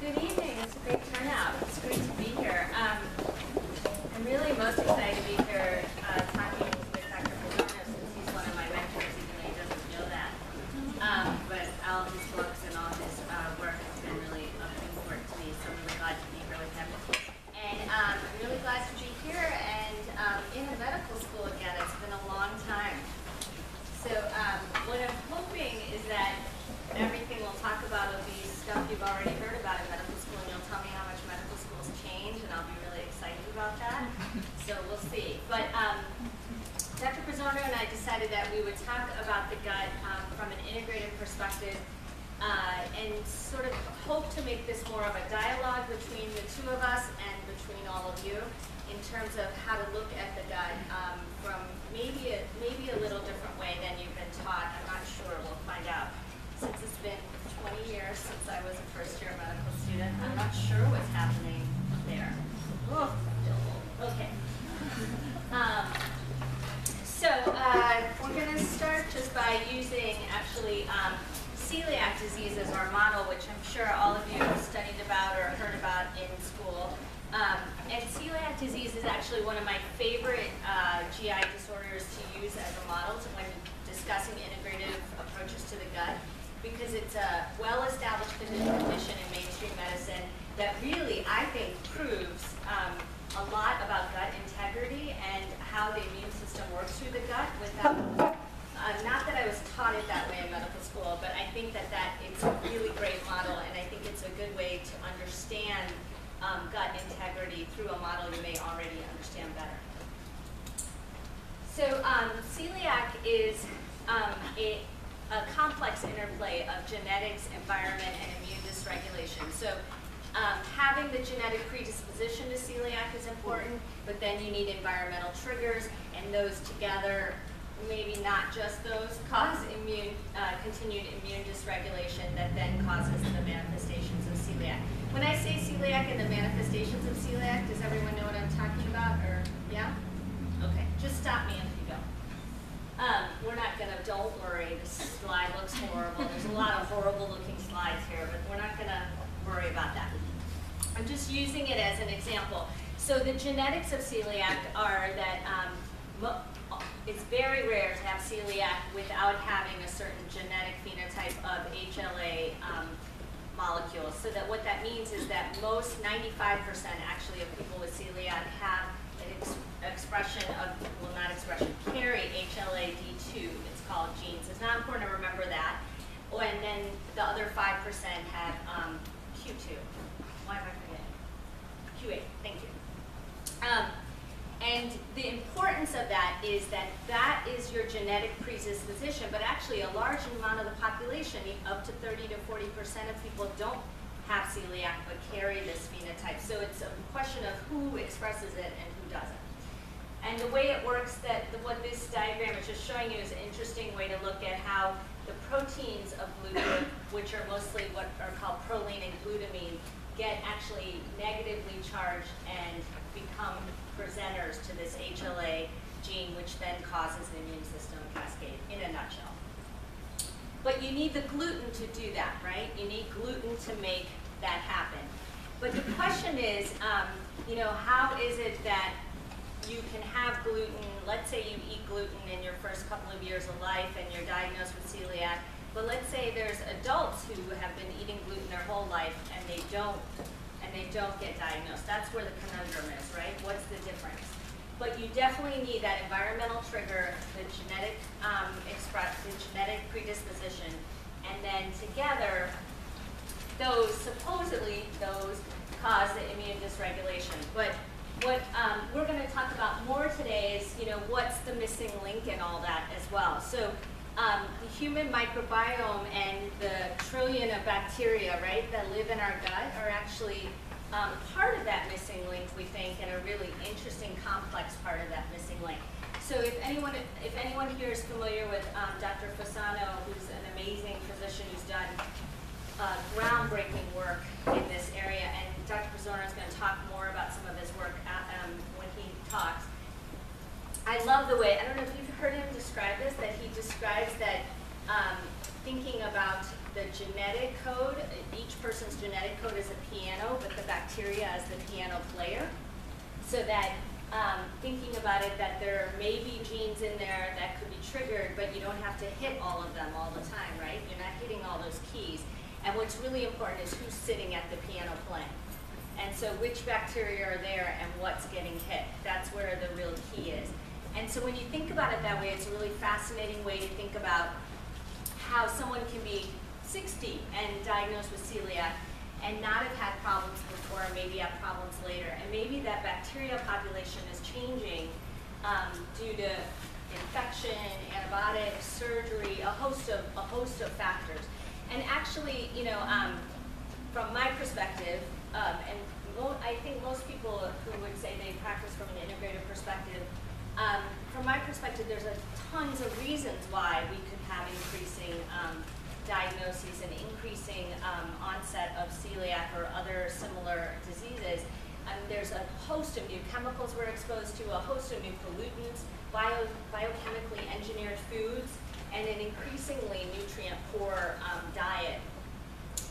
Good evening. It's a great turnout. It's great to be here. Um, I'm really most excited to be here uh, talking with Dr. Pizzorno since he's one of my mentors, even though he doesn't know that. Um, but all his books and all his uh, work has been really uh, important to me, so I'm really glad to be here with him. And um, I'm really glad to be here and um, in a medical school again. It's been a long time. So um, what I'm hoping is that everything we'll talk about will be stuff you've already heard about in medical school, and you'll tell me how much medical schools change, and I'll be really excited about that. So we'll see. But um, Dr. Pizzorno and I decided that we would talk about the gut um, from an integrated perspective uh, and sort of hope to make this more of a dialogue between the two of us and between all of you in terms of how to look at the gut um, from maybe a, maybe a little different way than you've been taught. I'm not sure. We'll find out. Since it's been 20 years since I was a first-year medical student, I'm not sure what's happening there. Oh, okay. Um, so uh, we're going to start just by using actually um, celiac disease as our model, which I'm sure all of you have studied about or heard about in school. Um, and celiac disease is actually one of my favorite uh, GI disorders to use as a model to when discussing integrative approaches to the gut because it's a well-established condition in mainstream medicine that really, I think, proves um, a lot about gut integrity and how the immune system works through the gut without, uh, not that I was taught it that way in medical school, but I think that, that it's a really great model and I think it's a good way to understand um, gut integrity through a model you may already understand better. So um, celiac is um, a, a, complex interplay of genetics, environment, and immune dysregulation. So um, having the genetic predisposition to celiac is important, but then you need environmental triggers, and those together, maybe not just those, cause immune, uh, continued immune dysregulation that then causes the manifestations of celiac. When I say celiac and the manifestations of celiac, does everyone know what I'm talking about? Or yeah? Okay, just stop me if you go. Um, we're not gonna. Don't worry. This slide looks horrible. There's a lot of horrible looking slides here, but we're not gonna worry about that. I'm just using it as an example. So the genetics of celiac are that um, it's very rare to have celiac without having a certain genetic phenotype of HLA um, molecules. So that what that means is that most 95% actually of people with celiac have an ex expression of, well not expression, carry HLA-D2, it's called genes. It's not important to remember that. Oh, and then the other 5% have um, Q2. Why am I forgetting? Q8, thank you. Um, and the importance of that is that that is your genetic predisposition, but actually a large amount of the population, up to 30 to 40% of people don't have celiac but carry this phenotype. So it's a question of who expresses it and who doesn't. And the way it works, that the, what this diagram is just showing you is an interesting way to look at how the proteins of gluten, which are mostly what are called proline and glutamine, get actually negatively charged and become presenters to this HLA gene, which then causes the immune system cascade, in a nutshell. But you need the gluten to do that, right? You need gluten to make that happen. But the question is, um, you know, how is it that you can have gluten, let's say you eat gluten in your first couple of years of life and you're diagnosed with celiac, but let's say there's adults who have been eating gluten their whole life and they don't and they don't get diagnosed. That's where the conundrum is, right? What's the difference? But you definitely need that environmental trigger, the genetic um, express, the genetic predisposition, and then together, those supposedly those cause the immune dysregulation. But what um, we're going to talk about more today is, you know, what's the missing link in all that as well. So um, the human microbiome and the trillion of bacteria, right, that live in our gut are actually um, part of that missing link, we think, and a really interesting, complex part of that missing link. So if anyone, if anyone here is familiar with um, Dr. Fasano, who's an amazing physician who's done uh, groundbreaking work in this area, and Dr. Pizzorno is going to talk more about some of his work at, um, when he talks. I love the way, I don't know if you've heard him describe this, that he describes that um, thinking about the genetic code, each person's genetic code is a piano, but the bacteria is the piano player. So that, um, thinking about it, that there may be genes in there that could be triggered, but you don't have to hit all of them all the time, right? You're not hitting all those keys. And what's really important is who's sitting at the piano playing. And so which bacteria are there and what's getting hit. That's where the real key is. And so when you think about it that way, it's a really fascinating way to think about how someone can be 60 and diagnosed with celiac and not have had problems before and maybe have problems later. And maybe that bacteria population is changing um, due to infection, antibiotics, surgery, a host of, a host of factors. And actually, you know, um, from my perspective, um, and I think most people who would say they practice from an integrative perspective, um, from my perspective, there's a tons of reasons why we could have increasing um, diagnoses and increasing um, onset of celiac or other similar diseases. Um, there's a host of new chemicals we're exposed to, a host of new pollutants, bio, biochemically engineered foods, and an increasingly nutrient-poor um, diet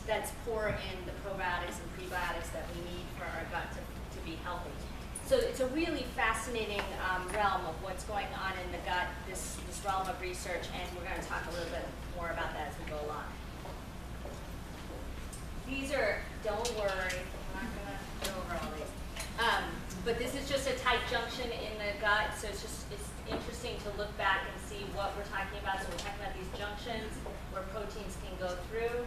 that's poor in the probiotics and prebiotics that we need for our gut to, to be healthy. So it's a really fascinating um, realm of what's going on in the gut, this, this realm of research, and we're going to talk a little bit more about that as we go along. These are, don't worry, I'm not going to go over all these. Um, but this is just a tight junction in the gut, so it's just it's interesting to look back and see what we're talking about. So we're talking about these junctions where proteins can go through.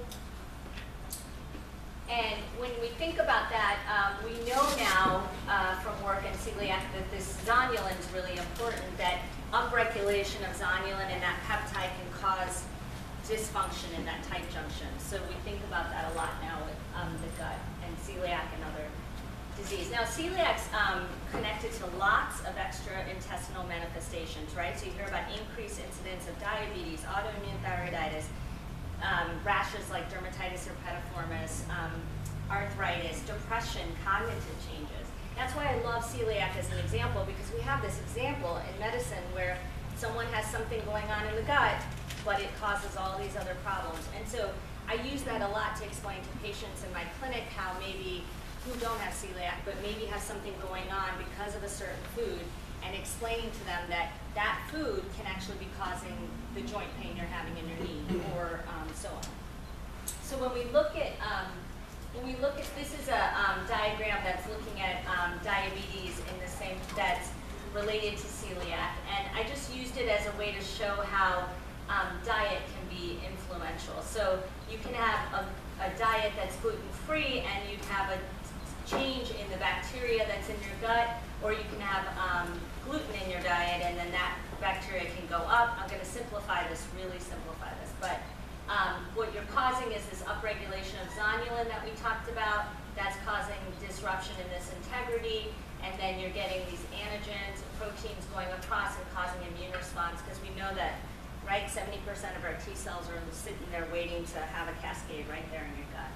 And when we think about that, um, we know now uh, from work in celiac that this zonulin is really important, that upregulation of zonulin and that peptide can cause dysfunction in that tight junction. So we think about that a lot now with um, the gut and celiac and other disease. Now, celiac's um, connected to lots of extra intestinal manifestations, right? So you hear about increased incidence of diabetes, autoimmune thyroiditis, um, rashes like dermatitis herpetiformis, um, arthritis, depression, cognitive changes. That's why I love celiac as an example because we have this example in medicine where someone has something going on in the gut, but it causes all these other problems. And so I use that a lot to explain to patients in my clinic how maybe who don't have celiac, but maybe have something going on because of a certain food, and explaining to them that that food can actually be causing the joint pain you're having in your knee, or um, so on. So when we look at um, when we look at this is a um, diagram that's looking at um, diabetes in the same that's related to celiac, and I just used it as a way to show how um, diet can be influential. So you can have a, a diet that's gluten free, and you have a change in the bacteria that's in your gut, or you can have um, gluten in your diet and then that bacteria can go up. I'm going to simplify this, really simplify this. But um, what you're causing is this upregulation of zonulin that we talked about. That's causing disruption in this integrity. And then you're getting these antigens, and proteins going across and causing immune response because we know that, right, 70% of our T cells are sitting there waiting to have a cascade right there in your gut.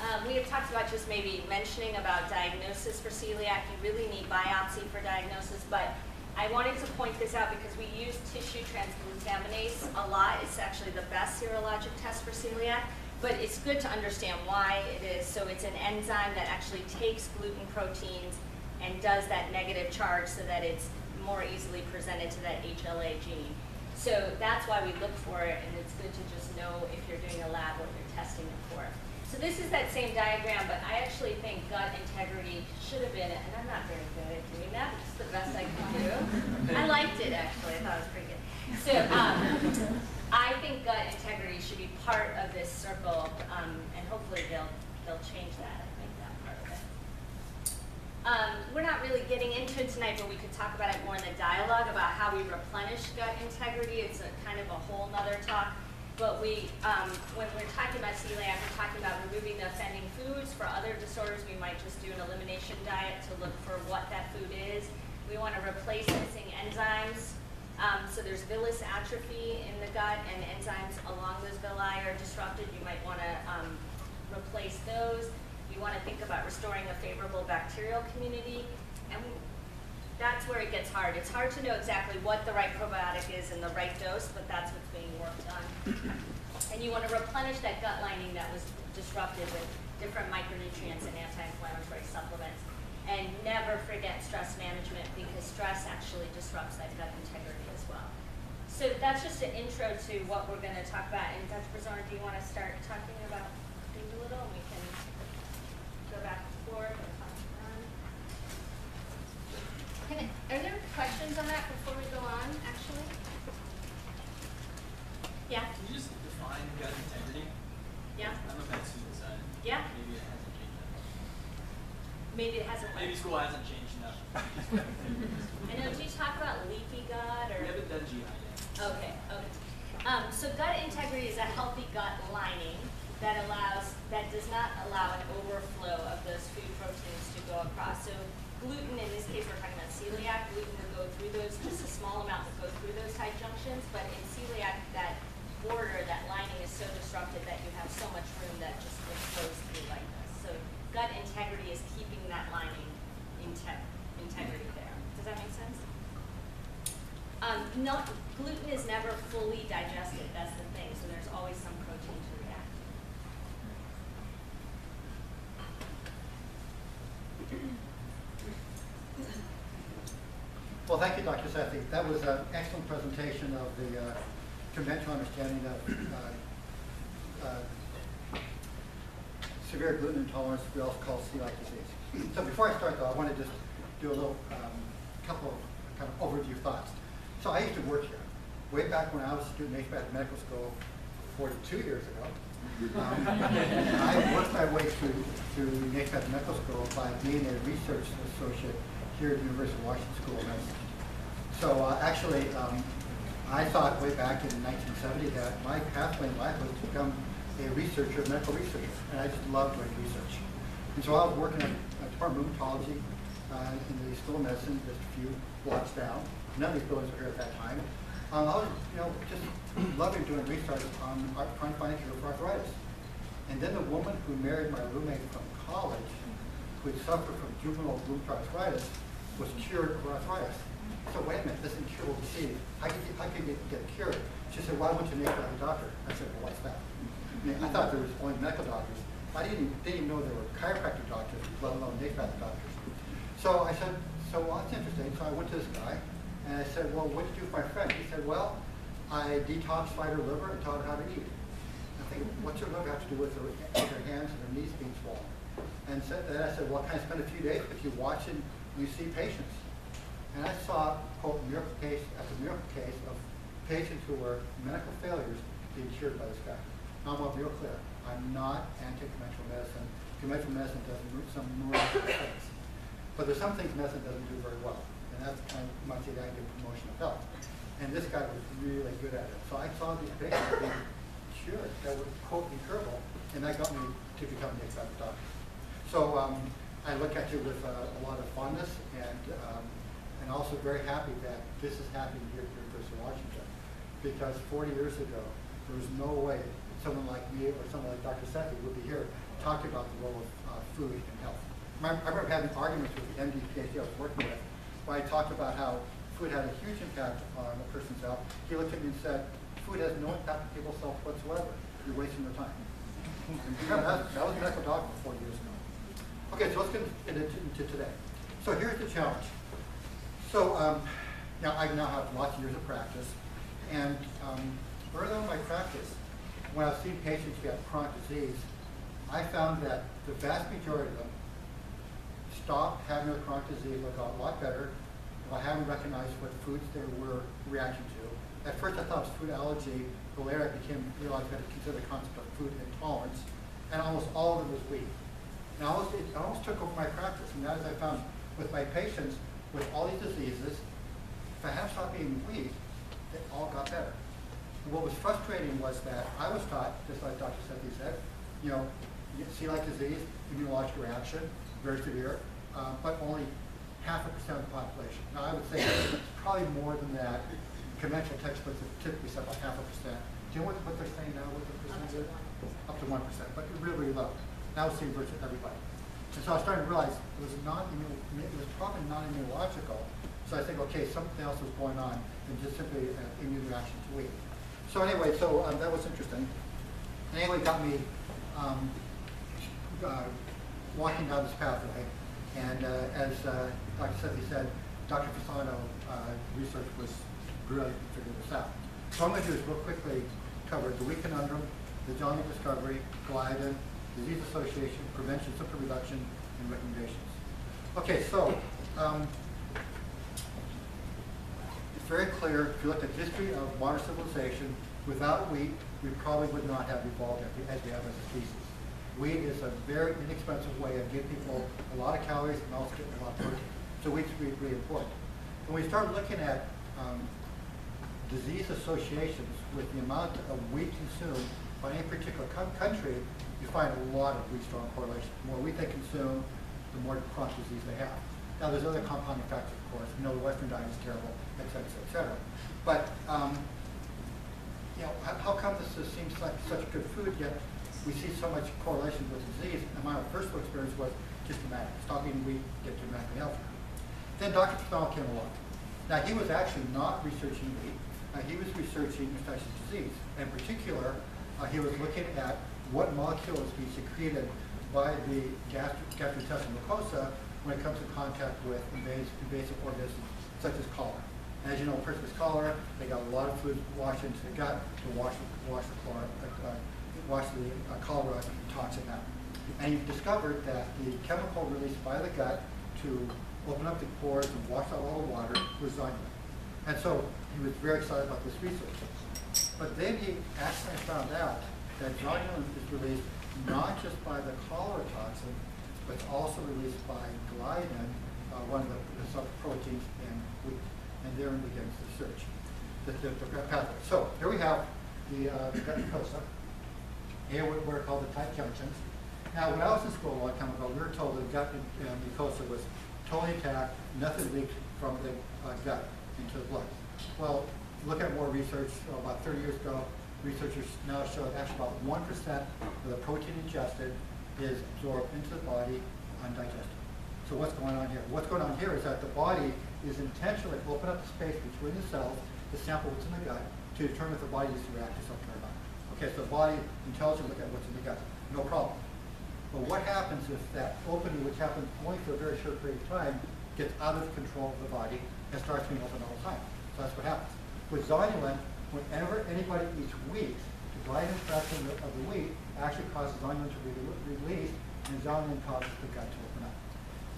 Um, we have talked about just maybe mentioning about diagnosis for celiac. You really need biopsy for diagnosis, but I wanted to point this out because we use tissue transglutaminase a lot. It's actually the best serologic test for celiac, but it's good to understand why it is. So it's an enzyme that actually takes gluten proteins and does that negative charge so that it's more easily presented to that HLA gene. So that's why we look for it, and it's good to just know if you're doing a lab what you're testing it for. So this is that same diagram, but I actually think gut integrity should have been, and I'm not very good at doing that, but it's the best I can do. I liked it actually, I thought it was pretty good. So um, I think gut integrity should be part of this circle, um, and hopefully they'll, they'll change that, I think that part of it. Um, we're not really getting into it tonight, but we could talk about it more in the dialogue about how we replenish gut integrity. It's a kind of a whole nother talk. But we, um, when we're talking about celiac, we're talking about removing the offending foods. For other disorders, we might just do an elimination diet to look for what that food is. We want to replace missing enzymes. Um, so there's villus atrophy in the gut, and enzymes along those villi are disrupted. You might want to um, replace those. You want to think about restoring a favorable bacterial community. And that's where it gets hard. It's hard to know exactly what the right probiotic is and the right dose, but that's what's being worked on. And you want to replenish that gut lining that was disrupted with different micronutrients and anti-inflammatory supplements. And never forget stress management because stress actually disrupts that gut integrity as well. So that's just an intro to what we're going to talk about. And Dr. Pizzorno, do you want to start talking about food a little? And we can go back and forth or talk on. Can are there questions on that before we go on, actually? Yeah? Can you just define gut integrity? Yeah? I'm a med student, so Yeah? maybe it hasn't changed enough. Maybe it hasn't. Maybe school hasn't changed enough. I know, do you talk about leaky gut or? We haven't done GI yet. Okay, okay. Um, so gut integrity is a healthy gut lining that allows, that does not allow an overflow of those food proteins to go across. So gluten, in this case, we're talking about celiac, gluten will go through those, just a small amount will go through those tight junctions, but in celiac, that border, that lining is so disrupted that you have so much room that just flows through like this. So gut integrity is keeping that lining inte- integrity there. Does that make sense? Um, no, gluten is never fully digested, that's the thing, so there's always some protein to react. Well, thank you, Dr. Sethi. That was an excellent presentation of the uh, conventional understanding of uh, uh, severe gluten intolerance, we also call celiac disease. So before I start, though, I want to just do a little um, couple of kind of overview thoughts. So I used to work here way back when I was a student at Medical School 42 years ago. Um, I worked my way through NASPAD Medical School by being a research associate here at the University of Washington School of Medicine. So uh, actually, um, I thought way back in 1970 that my pathway in life was to become a researcher, a medical researcher, and I just loved doing research. And so I was working at the Department of Rheumatology uh, in the School of Medicine, just a few blocks down. None of these buildings were here at that time. Um, I was, you know, just loving doing research on trying to find a cure for arthritis. And then the woman who married my roommate from college, who had suffered from juvenile rheumatoid arthritis, was cured of arthritis. So wait a minute, this is incurable disease. How could you, how could you get cured? She said, why wouldn't you make it a doctor? I said, well, what's that? I, mean, I thought there was only medical doctors. I didn't, didn't even know there were chiropractic doctors, let alone naturopathic doctors. So I said, so well, that's interesting. So I went to this guy, and I said, well, what did you do for my friend? He said, well, I detoxified her liver and taught her how to eat. I think, what's her liver have to do with her, with her hands and her knees being swollen? And so, then I said, well, can I spend a few days with you watching you see patients? And I saw, quote, miracle case after miracle case of patients who were medical failures being cured by this guy. Now, I want to be real clear. I'm not anti-conventional medicine. Conventional medicine does some miraculous things. But there's some things medicine doesn't do very well. And that's kind of much the idea of promotion of health. And this guy was really good at it. So I saw these patients being cured that were, quote, incurable. And that got me to become an exact doctor. So um, I look at you with uh, a lot of fondness and, um, and also very happy that this is happening here at the University of Washington. Because 40 years ago, there was no way someone like me or someone like Dr. Sethi would be here talking about the role of uh, food and health. I remember having arguments with the MD PhD I was working with, where I talked about how food had a huge impact on a person's health. He looked at me and said, food has no impact on people's health whatsoever. You're wasting your time. That, that was medical dogma 40 years ago. Okay, so let's get into, today. So here's the challenge. So um, now I now have lots of years of practice, and um, early on in my practice, when I've seen patients who have chronic disease, I found that the vast majority of them stopped having their chronic disease or got a lot better by having recognized what foods they were reacting to. At first I thought it was food allergy, but later I became realized I had to consider the concept of food intolerance, and almost all of it was wheat. And almost, it almost took over my practice, and is I found with my patients with all these diseases, have stopped eating wheat, it all got better. And what was frustrating was that I was taught, just like Dr. Sethi said, you know, celiac disease, immunological reaction, very severe, uh, but only half a percent of the population. Now, I would say probably more than that. Conventional textbooks have typically said about half a percent. Do you know what, what they're saying now, what the percentage is? Up to one percent, but really, really low. Now seeing virtually everybody. And so I was starting to realize it was not, it was probably not immunological. So I think, okay, something else was going on than just simply an immune reaction to wheat. So anyway, so um, that was interesting. And anyway, got me um, uh, walking down this pathway. And uh, as uh, Dr. Sethi said, Dr. Fasano uh, research was brilliant to figure this out. So I'm going to do is real quickly cover the weak conundrum, the Johnny discovery, gliadin, disease association, prevention, symptom reduction, and recommendations. Okay, so um, it's very clear, if you look at the history of modern civilization, without wheat, we probably would not have evolved as we- have as a species. Wheat is a very inexpensive way of giving people a lot of calories and also getting a lot of protein. So wheat's really, really important. When we start looking at um, disease associations with the amount of wheat consumed by any particular co- country, you find a lot of really strong correlation. The more wheat they consume, the more chronic disease they have. Now, there's other compounding factors, of course. We know the Western diet is terrible, et cetera, et cetera. But, um, you know, how, come this seems like such good food, yet we see so much correlation with disease? And my personal experience was just dramatic. Stop eating wheat, get dramatically healthier. Then Dr. Pascal came along. Now, he was actually not researching wheat. Uh, he was researching infectious disease. In particular, uh, he was looking at what molecules be secreted by the gastro- gastrointestinal mucosa when it comes in contact with invasive, invasive organisms such as cholera. And as you know, a person with cholera, they got a lot of food washed into the gut to wash, wash the cholera, uh, uh, wash the uh, cholera toxin out. And he discovered that the chemical released by the gut to open up the pores and wash out all the water was zonulin. And so he was very excited about this research. But then he actually found out that zonulin is released not just by the cholera toxin, but also released by gliadin, uh, one of the, the subproteins in wheat. And therein begins the search, the, the, the pathway. So here we have the, uh, mucosa. Here we're called the tight junctions. Now, when I was in school a long time ago, we were told the gut uh, mucosa was totally intact, nothing leaked from the uh, gut into the blood. Well, look at more research, about 30 years ago, researchers now show that actually about 1% of the protein ingested is absorbed into the body undigested. So what's going on here? What's going on here is that the body is intentionally open up the space between the cells to sample what's in the gut to determine if the body needs to react to something or not. Okay, so the body intelligently look at what's in the gut, no problem. But what happens if that opening, which happens only for a very short period of time, gets out of control of the body and starts being open all the time? So that's what happens. With zonulin, whenever anybody eats wheat, the gliadin fraction of the- of the wheat actually causes zonulin to be re- released, and zonulin causes the gut to open up.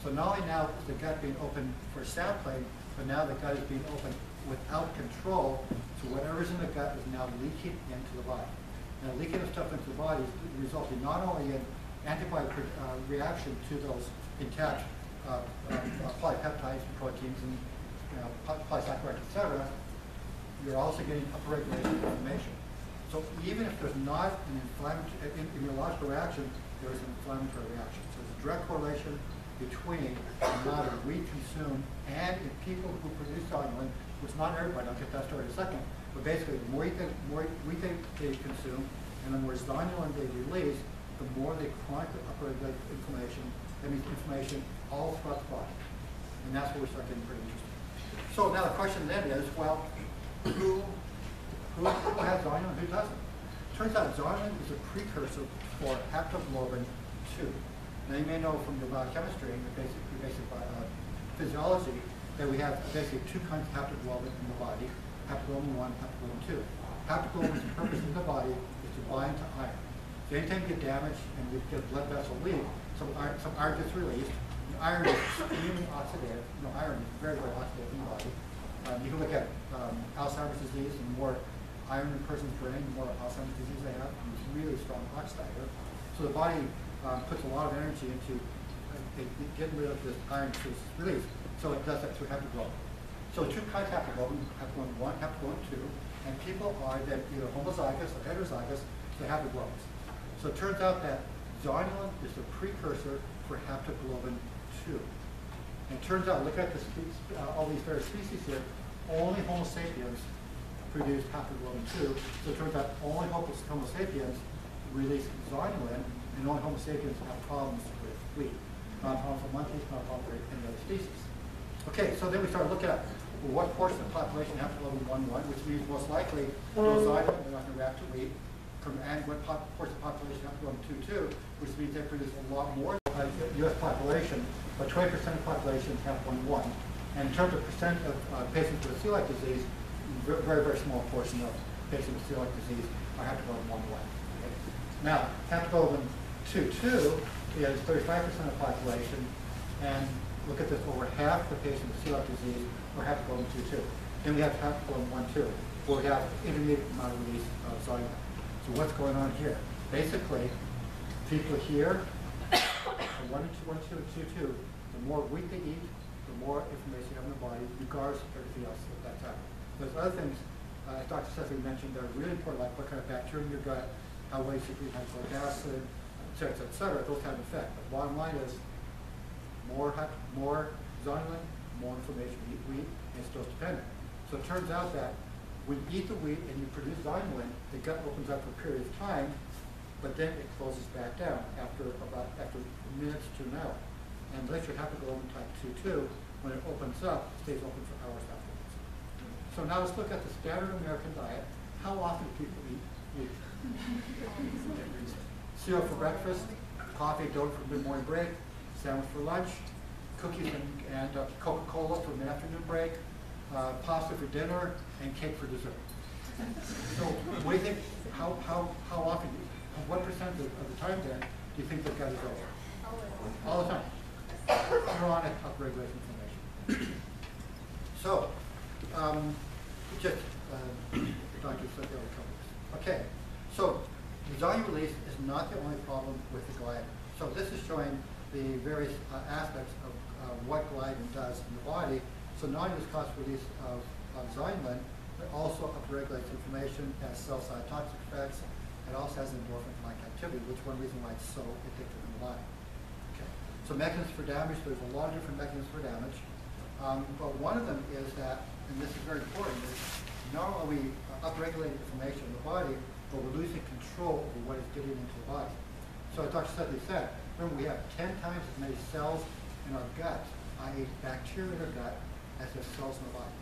So not only now is the gut being open for sampling, but now the gut is being open without control, so whatever's in the gut is now leaking into the body. Now leaking of stuff into the body is resulting not only in antibody uh, reaction to those intact uh, uh, polypeptides and proteins and you know, poly- polysaccharides, et cetera, you're also getting upregulation of inflammation. So even if there's not an inflammatory, immunological reaction, there is an inflammatory reaction. So there's a direct correlation between the amount of wheat consumed and in people who produce zonulin, which not everybody, I'll get that story in a second, but basically the more wheat they, more wheat they, they consume and the more zonulin they release, the more they chronically upregulate inflammation, that means inflammation all throughout the body. And that's where we start getting pretty interesting. So now the question then is, well, who, who, has zonulin, who doesn't? Turns out zonulin is a precursor for haptoglobin two. Now you may know from your biochemistry, your basic, your basic uh, physiology, that we have basically two kinds of haptoglobin in the body, haptoglobin one, haptoglobin two. Haptoglobin's purpose in the body is to bind to iron. So anytime you get damaged and you get blood vessel leak, some iron, some iron gets released. And iron is extremely oxidative. You know, iron is very, very oxidative in the body. Um, you can look at um, Alzheimer's disease, and the more iron in a person's brain, the more Alzheimer's disease they have. And it's really strong oxidizer. So the body um, puts a lot of energy into uh, getting rid of this iron to release. So it does that through haptoglobin. So two kinds of haptoglobin, haptoglobin one, haptoglobin two, and people are either homozygous or heterozygous to haptoglobins. So it turns out that zonulin is the precursor for haptoglobin two. And it turns out, look at the, spe- uh, all these various species here, only Homo sapiens produced haptoglobin two. So it turns out only Homo, sapiens release zonulin, and only Homo sapiens have problems with wheat. Not a problem for monkeys, not a problem for any other species. Okay, so then we started looking at what portion of the population have one, which means most likely those mm. zonulin are not going to react to wheat. and what pop, portion of the population haptoglobin two two, which means they produce a lot more, US population, but twenty percent of the population have one one. And in terms of percent of, uh, patients with celiac disease, very, very small portion of patients with celiac disease are haptoglobin one one. Now, haptoglobin two two is thirty-five percent of the population, and look at this, over half the patients with celiac disease are haptoglobin two two. Then we have haptoglobin one two, where we have intermediate amount of release of zonulin. So what's going on here? Basically, people here, are one and two, one, two, and two, two, the more wheat they eat, more information you in the body, regardless of everything else at that time. There's other things, uh, as Dr. Sethi mentioned, that are really important, like what kind of bacteria in your gut, how well you secrete hydrochloric acid, et cetera, et cetera, those have an effect. But bottom line is, more, more zonulin, more inflammation, you eat wheat, and it's dose dependent. So it turns out that when you eat the wheat and you produce zonulin, the gut opens up for a period of time, but then it closes back down after about, after minutes to an hour. And you have to go in type two two, when it opens up, it stays open for hours afterwards. So now let's look at the standard American diet. How often do people eat wheat? Cereal for breakfast, coffee, donut for mid-morning break, sandwich for lunch, cookies and, and uh, Coca-Cola for an afternoon break, uh, pasta for dinner, and cake for dessert. So what do you think, how, how, how often, what percent of, of the time then do you think they've got is over? All the time. Chronic upregulation inflammation. So, um, just, uh, Dr. Sotelo covers. Okay, so design release is not the only problem with the gliadin. So this is showing the various uh, aspects of uh, what gliadin does in the body. So not only it cause release of, of but also upregulates inflammation, has cell cytotoxic effects, it also has endorphin-like activity, which is one reason why it's so addictive in the body. Okay. So mechanisms for damage, there's a lot of different mechanisms for damage. Um, but one of them is that, and this is very important, is not only are we upregulating inflammation in the body, but we're losing control over what is getting into the body. So as Dr. Sethi said, remember we have 10 times as many cells in our gut, i.e. bacteria in our gut, as there's cells in the body.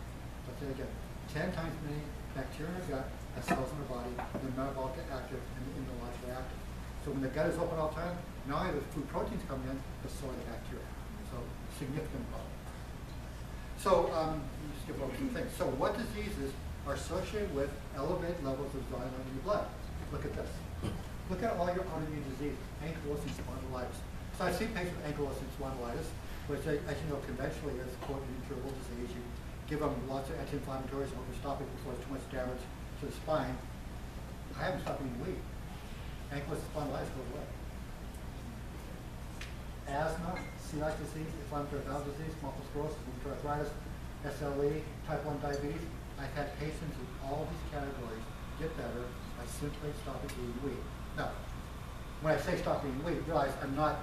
So I'll say again, 10 times as many bacteria in our gut as cells in our body, they're metabolically active and the immunologically active. So when the gut is open all the time, not only the food proteins coming in, but so are the bacteria. So significant problem. So, um, skip over some things. So what diseases are associated with elevated levels of zonulin in your blood? Look at this. Look at all your autoimmune disease, ankylosing spondylitis. So I've seen patients with ankylosing spondylitis, which I- as you know conventionally is quote an incurable disease. You give them lots of anti-inflammatories and hope to stop it before it's too much damage to the spine. I haven't stopped eating wheat. Ankylosing spondylitis goes away asthma, celiac disease, inflammatory bowel disease, multiple sclerosis, rheumatoid arthritis, SLE, type 1 diabetes. I've had patients in all these categories get better by simply stopping eating wheat. Now, when I say stop eating wheat, realize I'm not,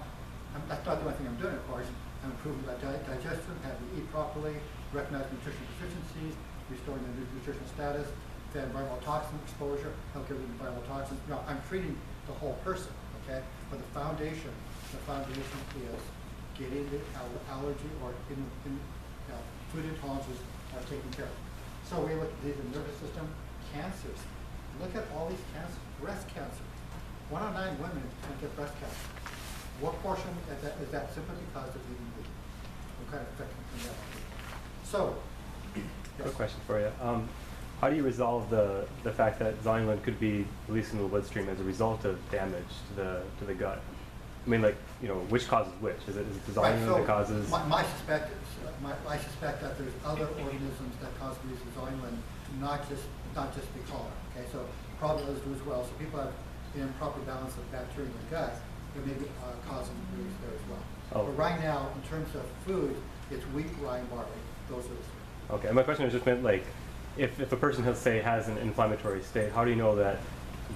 I'm, that's not the only thing I'm doing, of course. I'm improving my di- digestion, having to eat properly, recognize nutritional deficiencies, restoring the nutritional status, the environmental toxin exposure, help rid of environmental toxins. No, I'm treating the whole person, okay? But the foundation, the foundation is getting the allergy or in, in, uh, food intolerances are taken care of. So we look at the nervous system, cancers. Look at all these cancers, breast cancer. One out of nine women can get breast cancer. What portion is that, is that simply because of eating wheat? What kind of effect can that? So, yes. Question for you. Um, how do you resolve the, the fact that zonulin could be released into the bloodstream as a result of damage to the, to the gut? I mean, like, you know, which causes which? Is it, is it the Right, so that causes? My, my suspect, is- my, I suspect that there's other organisms that cause release of zonulin, not just, not just the cholera, okay? So probably others do as well. So people have an improper balance of bacteria in the gut, that may be uh, causing release there as well. Oh. But right now, in terms of food, it's wheat, rye, and barley. Those are the three. Okay, my question was just meant like, if, if a person, let's say, has an inflammatory state, how do you know that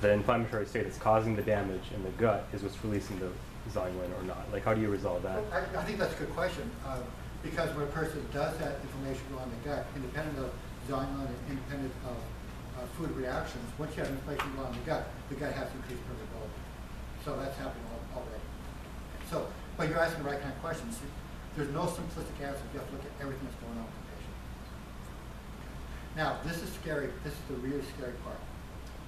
the inflammatory state that's causing the damage in the gut is what's releasing the zonulin or not? Like, how do you resolve that? Well, I, I think that's a good question, uh, because when a person does have inflammation go on the gut, independent of zonulin and independent of uh, food reactions, once you have inflammation go on the gut, the gut has increased permeability. So that's happening al- already. So, but you're asking the right kind of questions. There's no simplistic answer. You have to look at everything that's going on with the patient. Now, this is scary. This is the really scary part.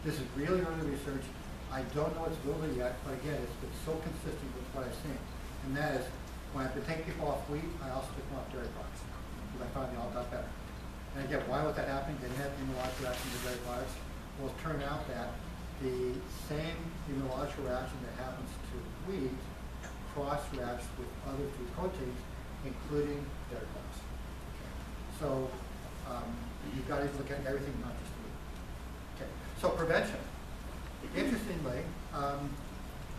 This is really early research. I don't know its ability yet, but again, it's been so consistent with what I've seen. And that is, when I've been taking people off wheat, I also took them off dairy products, because I found they all got better. And again, why was that happening? They didn't have immunological reaction to dairy products. Well, it turned out that the same immunological reaction that happens to wheat cross-reacts with other food proteins, including dairy products. So, um, you've got to look at everything, not just wheat. Okay, so prevention. Interestingly, um,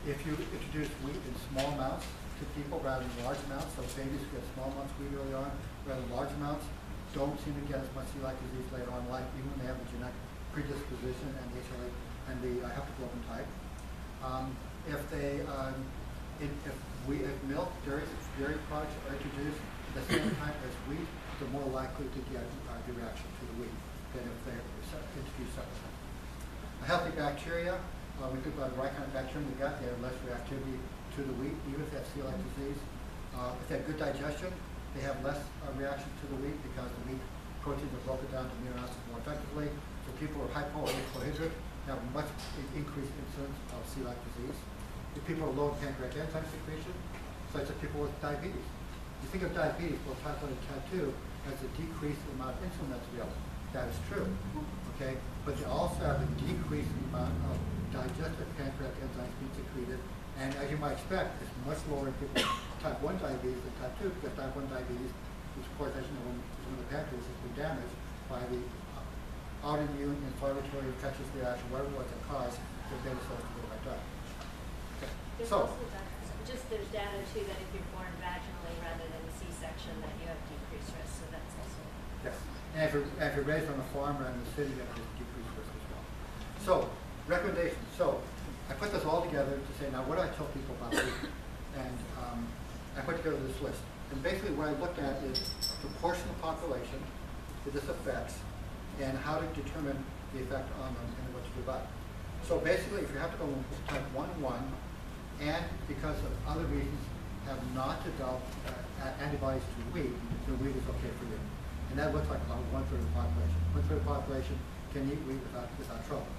if you introduce wheat in small amounts to people rather than large amounts, so babies who get small amounts of wheat early on, rather than large amounts, don't seem to get as much celiac disease later on in life, even when they have the genetic predisposition and the HLA and the uh, type. Um, if they, um, if, if we, if milk, dairy, dairy products are introduced at the same time as wheat, they're more likely to get uh, the reaction to the wheat than if they're introduced separately. Healthy bacteria, uh, we could buy the right kind of bacteria in the gut, they have less reactivity to the wheat, even if they have celiac disease. Uh, if they have good digestion, they have less uh, reaction to the wheat because the wheat proteins are broken down to amino acids more effectively. So people who are hypo or hypohydric have much increased incidence of celiac disease. If people are low in pancreatic enzyme secretion, such as people with diabetes. You think of diabetes, both type 1 and type 2, as a decreased amount of insulin that's available. That is true, okay? But they also have a decreased amount of digestive pancreatic enzymes being secreted. And as you might expect, it's much lower in people with type 1 diabetes than type 2, because type 1 diabetes, which of course, as you know, when the pancreas has been damaged by the autoimmune, inflammatory, infectious reaction, whatever was that caused the beta cells to go back up. Okay, There's So, also just there's data too that if you're born vaginally rather than C-section, that you have decreased risk, so that's also. Yes, and if you're, if you're raised on a farm or in the city, then there's decreased risk as well. So, recommendations, so, I put this all together to say, now what do I tell people about wheat? And, um, I put together this list. And basically what I looked at is the portion of the population that this affects and how to determine the effect on them and what to do about it. So basically, if you have to go type one one, and because of other reasons have not developed uh, antibodies to wheat, then wheat is okay for you. And that looks like about one third of the population. One third of the population can eat wheat without, without trouble.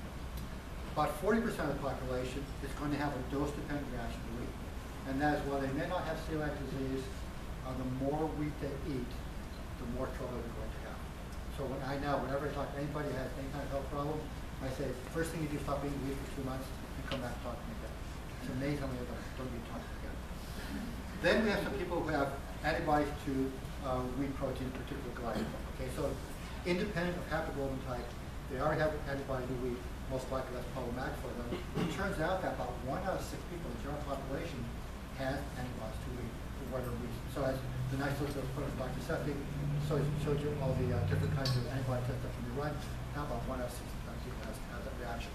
About forty percent of the population is going to have a dose-dependent reaction to wheat. And that is while they may not have celiac disease, uh, the more wheat they eat, the more trouble they're going to have. So when I now, whenever I talk to anybody who has any kind of health problem, I say, first thing you do, stop eating wheat for two months and come back and talk to me again. It's amazing how many of them don't need to talk to me again. Then we have some people who have antibodies to uh, wheat protein, particularly glycogen. Okay, so independent of haptoglobin type, they already have antibody to wheat, most likely that's problematic for them. It turns out that about one out of six people in the general population has antibodies to wheat for whatever reason. So as the nice that was put on Dr. Sethi, so it showed you all the uh, different kinds of antibody tests that can be run. Now about one out of six people has, has that reaction.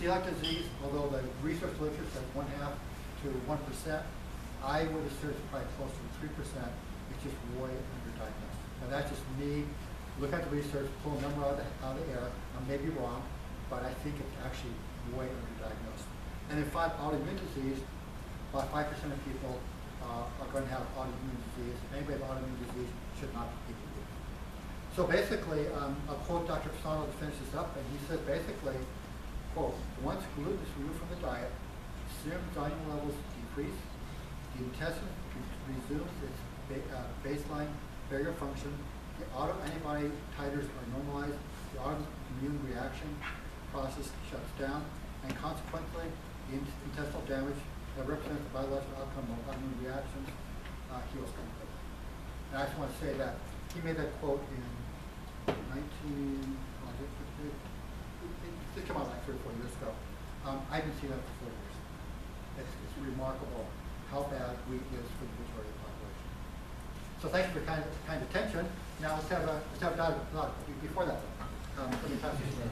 Celiac disease, although the research literature says one half to one percent, I would assert it's probably closer to three percent. Just way underdiagnosed. Now that's just me, look at the research, pull a number out of the, out of the air. I may be wrong, but I think it's actually way underdiagnosed. And in fact, autoimmune disease, about five percent of people uh, are going to have autoimmune disease. Anybody with autoimmune disease should not be eating. So basically, um, I'll quote Dr. Fasano to finish this up, and he said basically, quote, once gluten is removed from the diet, serum volume levels decrease, the intestine resumes its ba- uh, baseline barrier function, the autoantibody titers are normalized, the autoimmune reaction process shuts down, and consequently, the in- intestinal damage that represents the biological outcome of autoimmune reactions uh, heals completely. And I just want to say that he made that quote in 19, oh, it, it, it, it came out like three or four years ago. Um, I haven't seen that for four years. It's, it's remarkable how bad wheat is for the. So thank you for your kind, kind attention. Now let's have a, let's have a dialogue. Be- Before that, um, let me pass this around.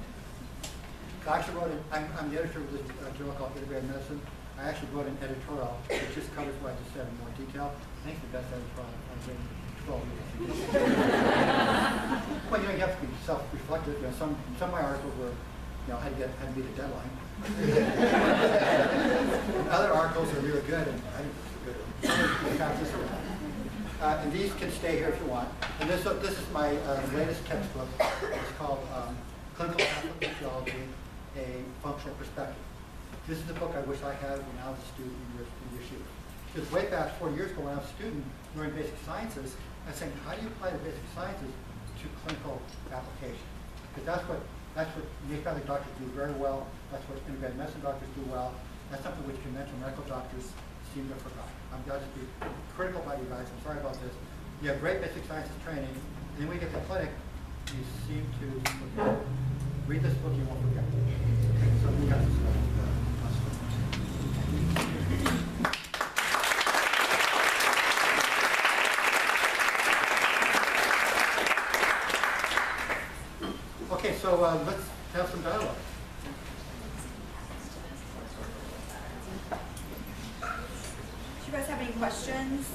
I actually wrote, an- I'm, I'm the editor of this uh, journal called Integrated Medicine. I actually wrote an editorial that just covers what I just said in more detail. I think it's the best editorial I've written in twelve years. Well, you know, you have to be self-reflective. You know, some, some of my articles were, you know, had to get, had to meet a deadline. Other articles are really good, and I think this is good. Uh, and these can stay here if you want. And this, this is my uh, latest textbook. It's called um, Clinical Pathophysiology, a Functional Perspective. this is the book I wish I had when I was a student in your, in your shoes. Because way back four years ago when I was a student learning basic sciences, I was saying, how do you apply the basic sciences to clinical application? Because that's what, that's what naturopathic doctors do very well, that's what integrated medicine doctors do well, that's something which conventional medical doctors seem to have forgotten. I'm to be critical about you guys, I'm sorry about this. You have great basic sciences training, and then you get to clinic, you seem to forget. Read this book, you won't forget. So you guys, Okay, so uh, let's have some dialogue. Do you guys have any questions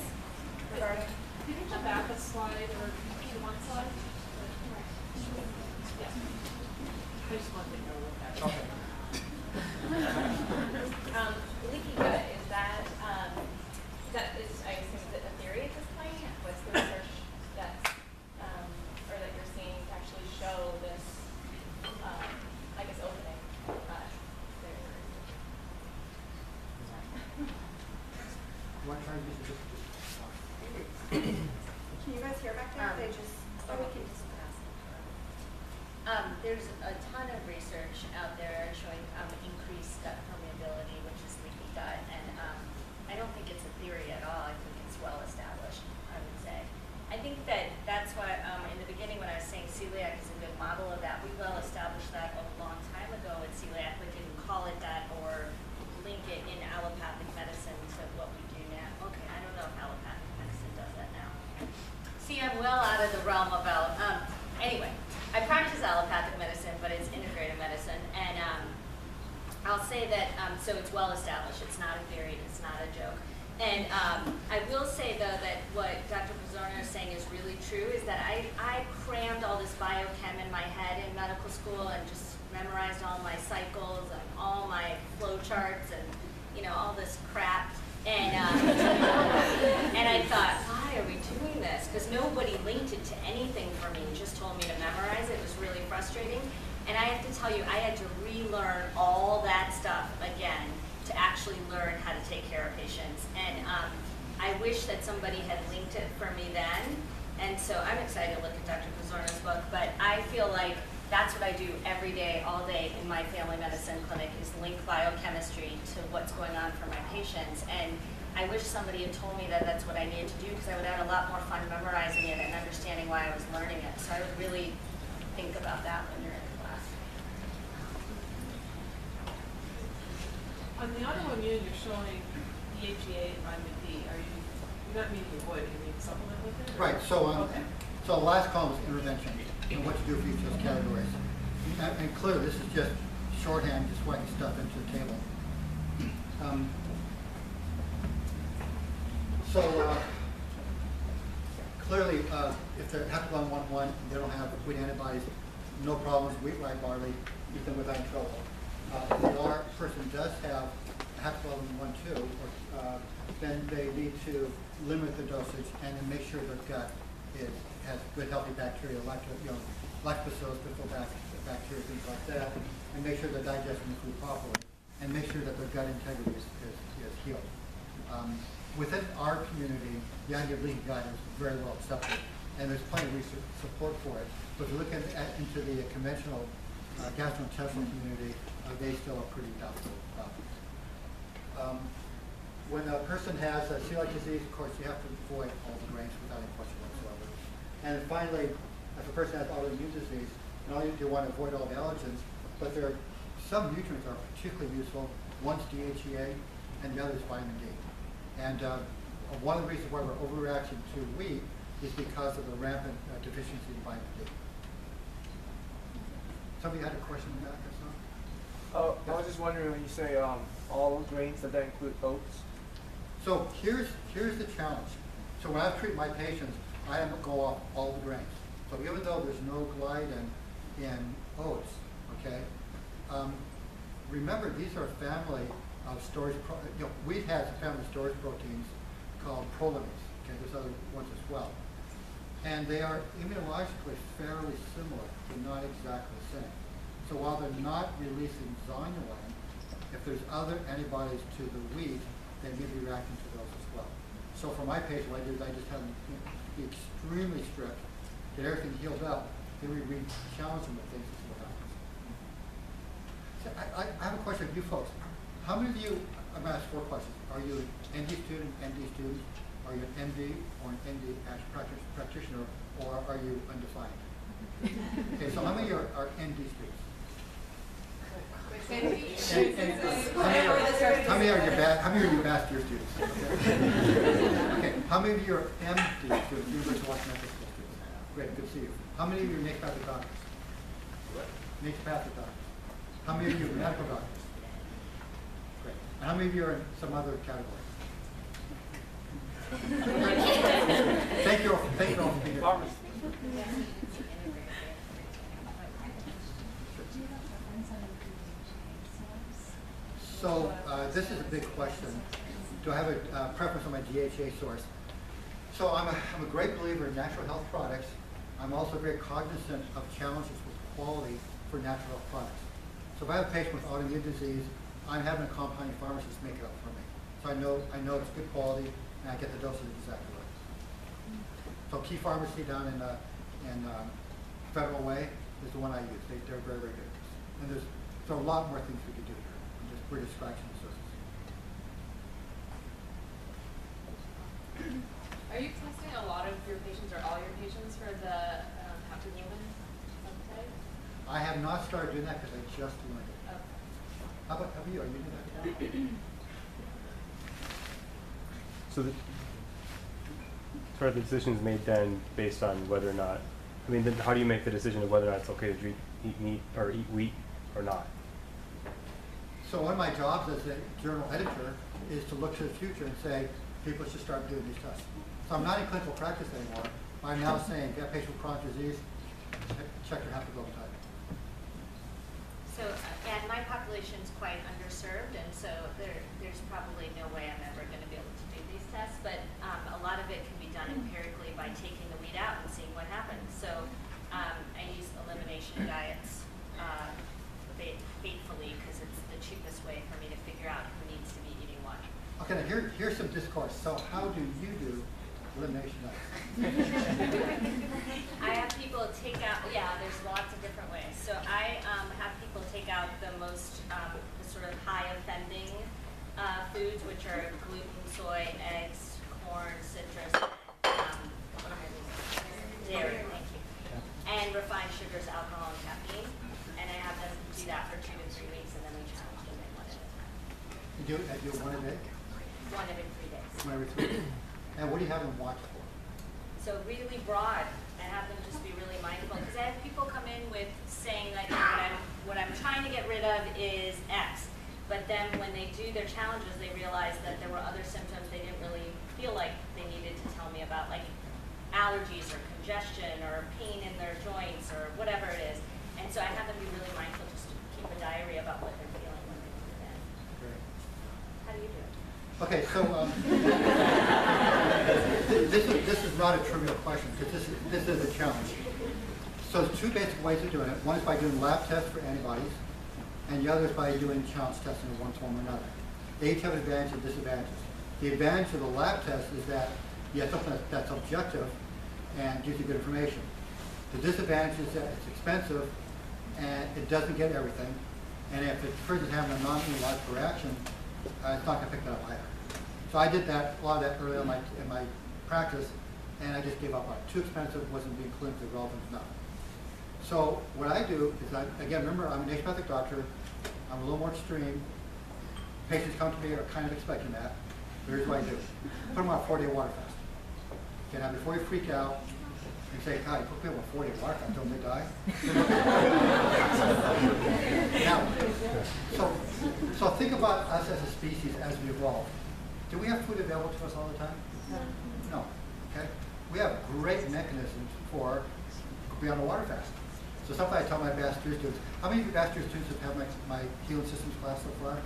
regarding? Can you go back a slide or to one slide? Yeah. I just wanted to know what that was. Okay. Um, leaky gut, is that, um, that is, I assume, is it a theory at this point? What's the research that's, um, or that you're seeing to actually show this, um, I guess, opening, uh, there? Want to try and use this? Can you guys hear back there? Um, They just. Or we can just pass it around. Um, there's a ton of research out there showing, um, increased gut permeability, which is leaky gut, and, um, I don't think it's a theory at all, I think it's well established, I would say. I think that that's why, um, in the beginning, when I was saying celiac is a good model of that, we well established that a long time ago with celiac, we didn't call it that or link it in allopathic medicine to what we do now. Okay, I don't know if allopathic medicine does that now. See, I'm well out of the realm of allo, um, anyway, I practice allopathic medicine, but it's integrated medicine, and, um, I'll say that, um, so it's well established, it's not a theory, it's not a joke. And, um, I will say though that what Dr. Pizzorno is saying is really true, is that I, I crammed all this biochem in my head in medical school and just memorized all my cycles and all my flow charts and, you know, all this crap. And, um, and I thought, why are we doing this? Because nobody linked it to anything for me, just told me to memorize it. It was really frustrating. And I have to tell you, I had to relearn all that stuff again to actually learn how to take care of patients. And um, I wish that somebody had linked it for me then. And so I'm excited to look at Dr. Pizzorno's book, but I feel like that's what I do every day, all day in my family medicine clinic is link biochemistry to what's going on for my patients. And I wish somebody had told me that that's what I needed to do because I would have had a lot more fun memorizing it and understanding why I was learning it. So I would really think about that when you're in class. On the autoimmune, you're showing DHEA and vitamin D. Are you, not meaning you mean supplement with it? or- Right, so, um, Okay. so the last column is intervention, and what to do for each of those categories. And, and clearly, this is just shorthand, just writing stuff into the table. Um, So, uh, clearly, uh, if they're haptoglobin one one, they don't have wheat antibodies, no problems, with wheat, rye, barley, eat them without trouble. Uh, if the person does have haptoglobin one two, or, uh, then they need to limit the dosage and then make sure their gut is, has good healthy bacteria, lacto, you know, lactobacillus, bifidobacteria, things like that, and make sure they're digesting the food properly, and make sure that their gut integrity is, is, is healed. Um, within our community, the idea of leaky gut is very well accepted, and there's plenty of research support for it. But if you look at, at, into the conventional uh, gastrointestinal community, uh, they still are pretty doubtful about it. Um, when a person has a celiac disease, of course, you have to avoid all the grains without any question whatsoever. And finally, if a person has autoimmune disease, you want to avoid all the allergens, but there are some nutrients are particularly useful. One's DHEA, and the other is vitamin D. And uh, one of the reasons why we're overreacting to wheat is because of the rampant uh, deficiency in vitamin D. Somebody had a question on that, that's not? Oh, I was just wondering when you say um, all grains, does that include oats? So here's, here's the challenge. So when I treat my patients, I go off all the grains. So even though there's no gliadin in oats, okay, um, remember these are family of storage, you know, wheat has a family of storage proteins called prolamins, okay, there's other ones as well. And they are immunologically fairly similar, but not exactly the same. So while they're not releasing zonulin, if there's other antibodies to the weed, they may be reacting to those as well. So for my patient, what I do is I just have them be extremely strict, get everything healed up, then we re-challenge them with things and see what happens. So I, I, I have a question of you folks. How many of you, I'm gonna ask four questions. Are you an ND student, ND student? Are you an MD or an ND act- practi- practitioner, or are you undefined? Okay, so how many are, are ND students? And- and How many are, how many your ba, how many are your master students? Okay. Okay, how many of you are MD students, University of Washington Medical School students? Great, good to see you. How many of you are naturopathic doctors? What? Naturopathic doctors? How many of you are medical doctors? Great. And how many of you are in some other category? Thank you, all- thank you all for being here. So, uh, this is a big question. Do I have a uh, preference on my DHA source? So I'm a, I'm a great believer in natural health products. I'm also very cognizant of challenges with quality for natural health products. So if I have a patient with autoimmune disease, I'm having a compounding pharmacist make it up for me. So I know, I know it's good quality and I get the dosage exactly right. So Key Pharmacy down in, uh, in, um, Federal Way is the one I use. They, they're very, very good. And there's, there are a lot more things we could do we're just the surface. Are you testing a lot of your patients or all your patients for the um, human subtype? I have not started doing that because I just learned it. Okay. How about, how about you? Are you doing that? So the, sort of the decision is made then based on whether or not, I mean, then how do you make the decision of whether or not it's okay to eat, eat meat or eat wheat or not? So one of my jobs as a journal editor is to look to the future and say, people should start doing these tests. So I'm not in clinical practice anymore. I'm now saying, get a patient with chronic disease, check your hemoglobin. So, uh, and my population is quite underserved, and so there, there's probably no way I'm ever gonna be able to do these tests, but, um, a lot of it can be done empirically by taking the weed out and seeing what happens. So, um, I use elimination diets, uh, fa- faithfully, because it's the cheapest way for me to figure out who needs to be eating what. Okay, now here, discourse. So how do you do elimination? I have people take out, yeah, there's lots of different ways. So I um, have people take out the most, um, the sort of high offending uh, foods, which are gluten, soy, eggs, corn, citrus, um, what am I missing? dairy, thank you, and refined sugars, alcohol, and caffeine. And I have them do that for two to three weeks, and then we challenge them in one at a time, You do, I do it one a day, one every three days. one every three. And what do you have them watch for? So really broad, I have them just be really mindful, because I have people come in with saying that, you know, what I'm, what I'm trying to get rid of is X. But then when they do their challenges, they realize that there were other symptoms they didn't really feel like they needed to tell me about, like allergies or congestion or pain in their joints or whatever it is. And so I have them be really mindful just to keep a diary about what they're feeling when they come in. Great. How do you do it? Okay, so, um, this is, this is not a trivial question, because this is, this is a challenge. So there's two basic ways of doing it. One is by doing lab tests for antibodies, and the other is by doing challenge testing of one form or another. They each have advantages and disadvantages. The advantage of the lab test is that you have something that's- objective and gives you good information. The disadvantage is that it's expensive and it doesn't get everything. And if it, the person's having a non-immunological reaction, uh, it's not gonna pick that up either. So I did that, a lot of that early in my, in my practice, and I just gave up on it. Too expensive, wasn't being clinically relevant enough. So what I do is I, again, remember, I'm a naturopathic doctor, I'm a little more extreme. Patients come to me are kind of expecting that. Here's what I do. Put them on a four-day water fast. Okay, now before you freak out and say, God, put people on a four-day water fast, don't they die? Now, so, so think about us as a species as we evolve. Do we have food available to us all the time? No. No. Okay? We have great mechanisms for be on a water fast. So something I tell my bachelor students, how many of you bachelor students have had my, my healing systems class so far?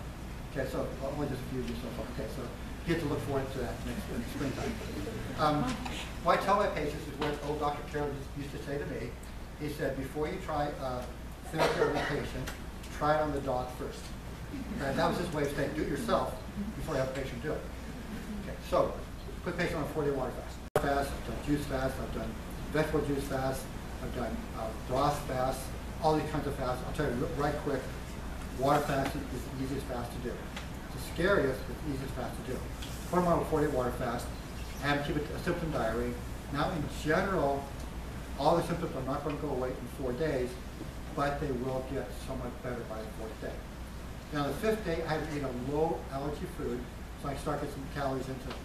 Okay, so only just a few of you so far. Okay, so you get to look forward to that next in the springtime. Um, what I tell my patients is what old Dr. Carroll used to say to me. He said, before you try uh, therapy on a patient, try it on the dog first. And that was his way of saying, do it yourself before you have a patient do it. So, put patient on a four-day water fast. Fast, I've done juice fast, I've done vegetable juice fast, I've done uh, broth fast, all these kinds of fasts. I'll tell you right quick, water fast is the easiest fast to do. It's the scariest, but the easiest fast to do. Put them on a four-day water fast, and keep a symptom diary. Now, in general, all the symptoms are not going to go away in four days, but they will get somewhat better by the fourth day. Now, the fifth day, I have ate a low allergy food, so I start getting some calories into it.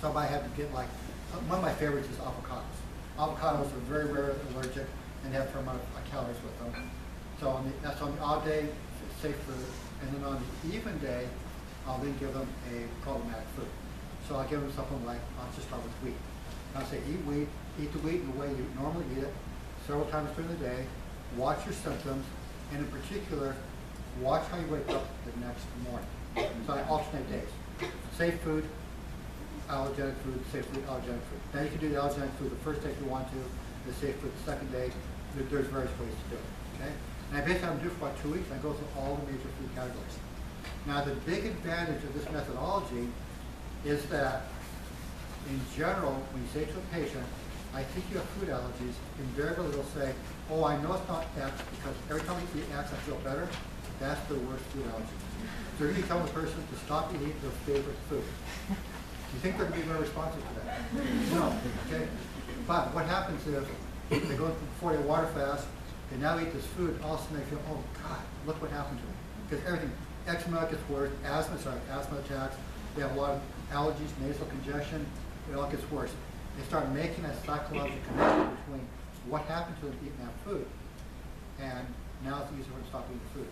So I have to get like, one of my favorites is avocados. Avocados are very rare allergic and have a fair amount of calories with them. So on the, that's on the odd day, it's safe food. And then on the even day, I'll then give them a problematic food. So I'll give them something like, I'll just start with wheat. I'll say, eat wheat, eat the wheat in the way you normally eat it, several times during the day, watch your symptoms, and in particular, watch how you wake up the next morning. So I alternate days. Safe food, allergenic food, safe food, allergenic food. Now you can do the allergenic food the first day if you want to, the safe food the second day. There's various ways to do it, okay? And I basically I'm due for about two weeks, I go through all the major food categories. Now, the big advantage of this methodology is that, in general, when you say to a patient, I think you have food allergies, invariably they'll say, oh, I know it's not X, because every time we eat X, I feel better. That's the worst food allergy. You're going to tell the person to stop eating their favorite food. Do you think they're going to be very responsive to that? No, okay? But what happens is, they go through four-day water fast, they now eat this food, all of a sudden they feel, oh, God, look what happened to me. Because everything, eczema gets worse, asthma, sorry, asthma attacks, they have a lot of allergies, nasal congestion, it all gets worse. They start making that psychological connection between what happened to them eating that food, and now it's easier for them to stop eating food.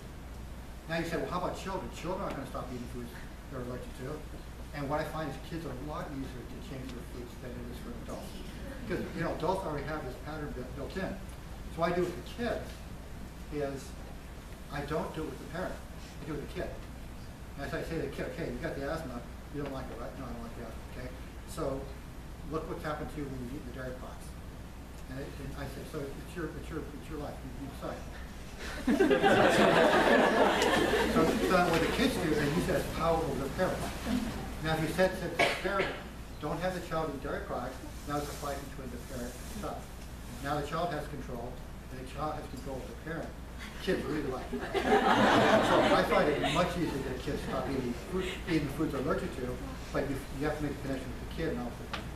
Now you say, well, how about children? Children aren't going to stop eating foods they're allergic to. And what I find is kids are a lot easier to change their foods than it is for adults. Because, you know, adults already have this pattern built in. So what I do with the kids is, I don't do it with the parent, I do it with the kid. And as I say to the kid, okay, you got the asthma, you don't like it, right? No, I don't like the asthma, okay? So, look what's happened to you when you eat the dairy products. And, it, and I say, so it's your, it's your, it's your life, you, you decide. So, so what the kids do, they use that as power over the parent. Now, if you said to the parent, don't have the child in dairy products, now it's a fight between the parent and the child. Now the child has control, and the child has control of the parent. Kids really like it. So I find it much easier to get kids to stop eating food, eating the foods they're allergic to, but you, you have to make a connection with the kid, not with the parent.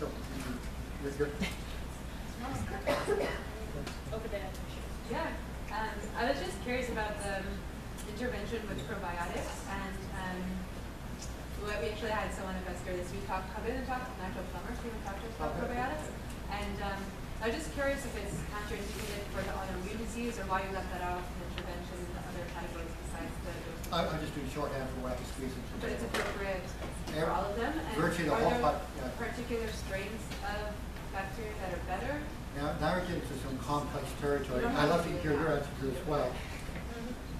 So, you're, you're, Over there. Yeah, um, I was just curious about the intervention with probiotics and, um, we we actually had someone at Vesco this week talk, come in and talk, Nigel Plummer, came and talked to us about Okay. probiotics. And, um, I was just curious if it's contraindicated for the autoimmune disease or why you left that out of the intervention in the other categories besides the. I, I'm just doing shorthand for what I can squeeze into. But it's appropriate for Every- all of them? And virtually the are whole there pot- yeah. Particular strains of bacteria that are better? Now, now we're getting to some complex territory. I'd love to hear your answer to as well.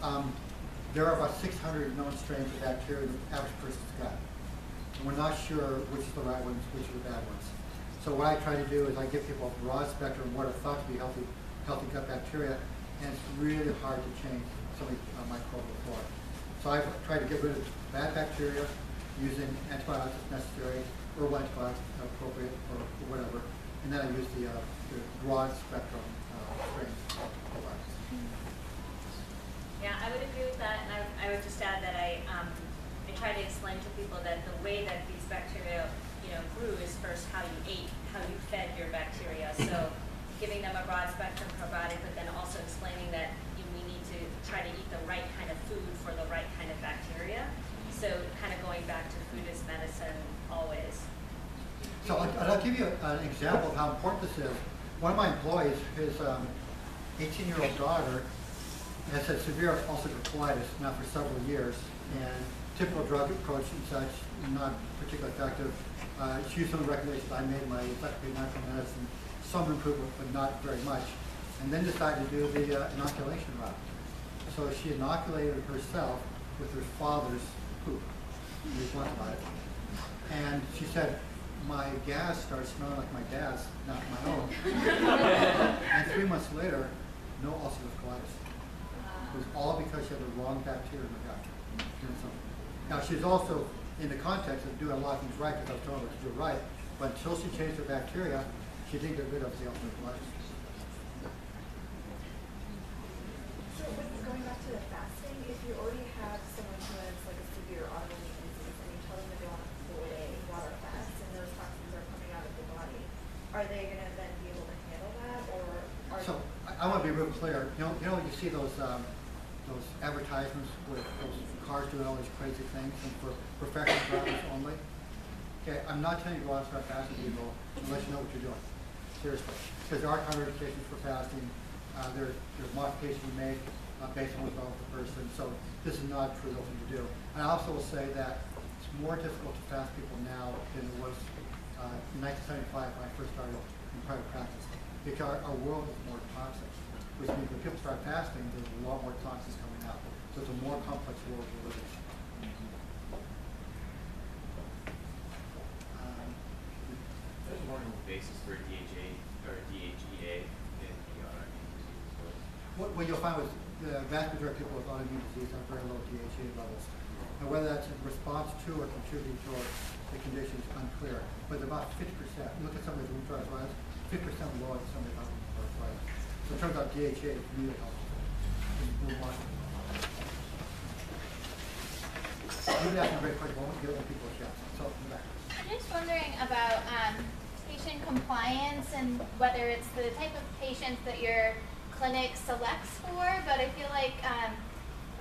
Um, there are about six hundred known strains of bacteria in the average person's gut. And we're not sure which is the right ones, which are the bad ones. So what I try to do is I give people a broad spectrum of what are thought to be healthy, healthy gut bacteria, and it's really hard to change some of the microbial flora. So I've tried to get rid of bad bacteria using antibiotics if necessary, herbal antibiotics appropriate, or or whatever. And then I use the, uh, the broad spectrum, uh, of probiotics. Yeah, I would agree with that, and I, I would just add that I, um, I try to explain to people that the way that these bacteria, you know, grew is first how you ate, how you fed your bacteria. So giving them a broad spectrum probiotic, but then also explaining that you, we need to try to eat the right kind of food for the right kind of bacteria. So kind of going back to food is medicine always. So I'll, I'll give you an example of how important this is. One of my employees, his um, 18-year-old daughter, has had severe ulcerative colitis now for several years, and typical drug approach and such, not particularly effective. Uh, she used some of the recommendations I made in my encyclopedia natural medicine, some improvement, but not very much, and then decided to do the uh, inoculation route. So she inoculated herself with her father's poop. He was about it. And she said, my gas started smelling like my dad's, not my own. and three months later, no ulcerative colitis. It was all because she had the wrong bacteria in her gut. Now, she's also, in the context of doing a lot of things right, because I was telling her to do it right, but until she changed her bacteria, she didn't get rid of the ulcerative colitis. So going back to the fasting, if you already have someone who has like a severe autoimmune disease and you tell them to go on a four day water fast and those toxins are coming out of the body, are they gonna then be able to handle that or? So, I, I wanna be real clear, you know, you know, you see those, um, those advertisements with those cars doing all these crazy things and for professional drivers only? Okay, I'm not telling you to go out and start fasting people unless you know what you're doing, seriously. Because there are contraindications for fasting, uh, there, there's modifications we make, uh, based on what's wrong with the person, so this is not a trivial thing to do. And I also will say that it's more difficult to fast people now than it was, in nineteen seventy-five when I first started in private practice. Because our, our world is more toxic, which means when people start fasting, there's a lot more toxins coming out. So it's a more complex world we're living in. Um, There's a moral basis for DHA or DHEA in the autoimmune disease well. What, what you'll find is the vast majority of people with autoimmune disease have very low DHA levels. And whether that's in response to or contributing to the condition is unclear. But about fifty percent, look at some of the rheumatoid arthritis, fifty percent lower than some of the other rheumatoid arthritis. So it turns out DHA is really helpful. I'm just wondering about um, patient compliance and whether it's the type of patients that your clinic selects for, but I feel like um,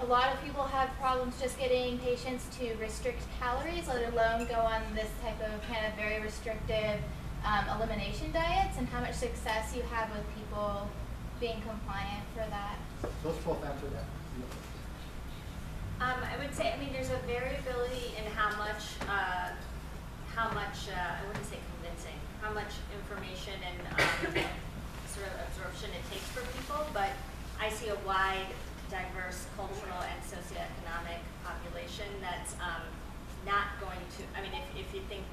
a lot of people have problems just getting patients to restrict calories, let alone go on this type of kind of very restrictive um, elimination diets, and how much success you have with people being compliant for that. So let's both answer that. Um, I would say, I mean, there's a variability in how much, uh, how much, uh, I wouldn't say convincing, how much information and, um, sort of absorption it takes for people, but I see a wide, diverse cultural and socioeconomic population that's, um, not going to, I mean, if, if you think,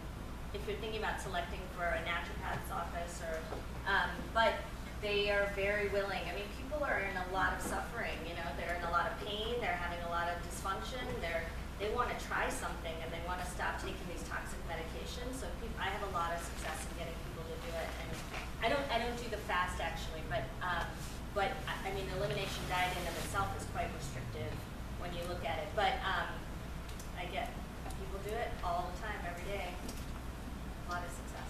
if you're thinking about selecting for a naturopath's office or, um, but they are very willing. I mean, people are in a lot of suffering, you know, they're in a lot of pain, they're having a lot of dysfunction, they're, they want to try something and they want to stop taking these toxic medications. So peop I have a lot of success in getting people to do it. And I don't, I don't do the fast actually, but, I, mean, the elimination diet in and of itself is quite restrictive when you look at it. But, um, I get, people do it all the time, every day. A lot of success.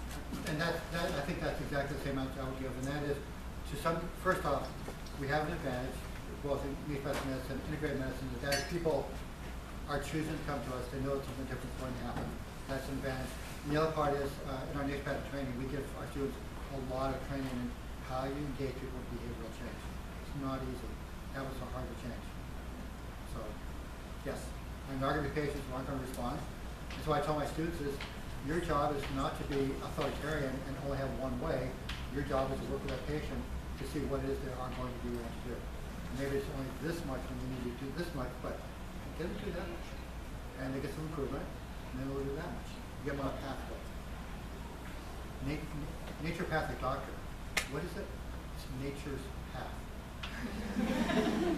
And that, that, I think that's exactly the same answer I would give, and that is, to some, first off, we have an advantage, both in naturopathic medicine, integrated medicine, that as people are choosing to come to us, they know that something different is going to happen. That's an advantage. And the other part is, uh, in our naturopathic training, we give our students a lot of training in how you engage people with behavioral change. It's not easy. That was so hard to change. So, yes, there are going to be patient, who aren't going to respond. And so I tell my students is, your job is not to be authoritarian and only have one way. Your job is to work with that patient to see what it is they are going to do and to do. Maybe it's only this much and we need to do this much, but get them to do that much. And they get some improvement, and then we'll do that much. You Get them on a pathway. Na- naturopathic doctor, what is it? It's nature's path.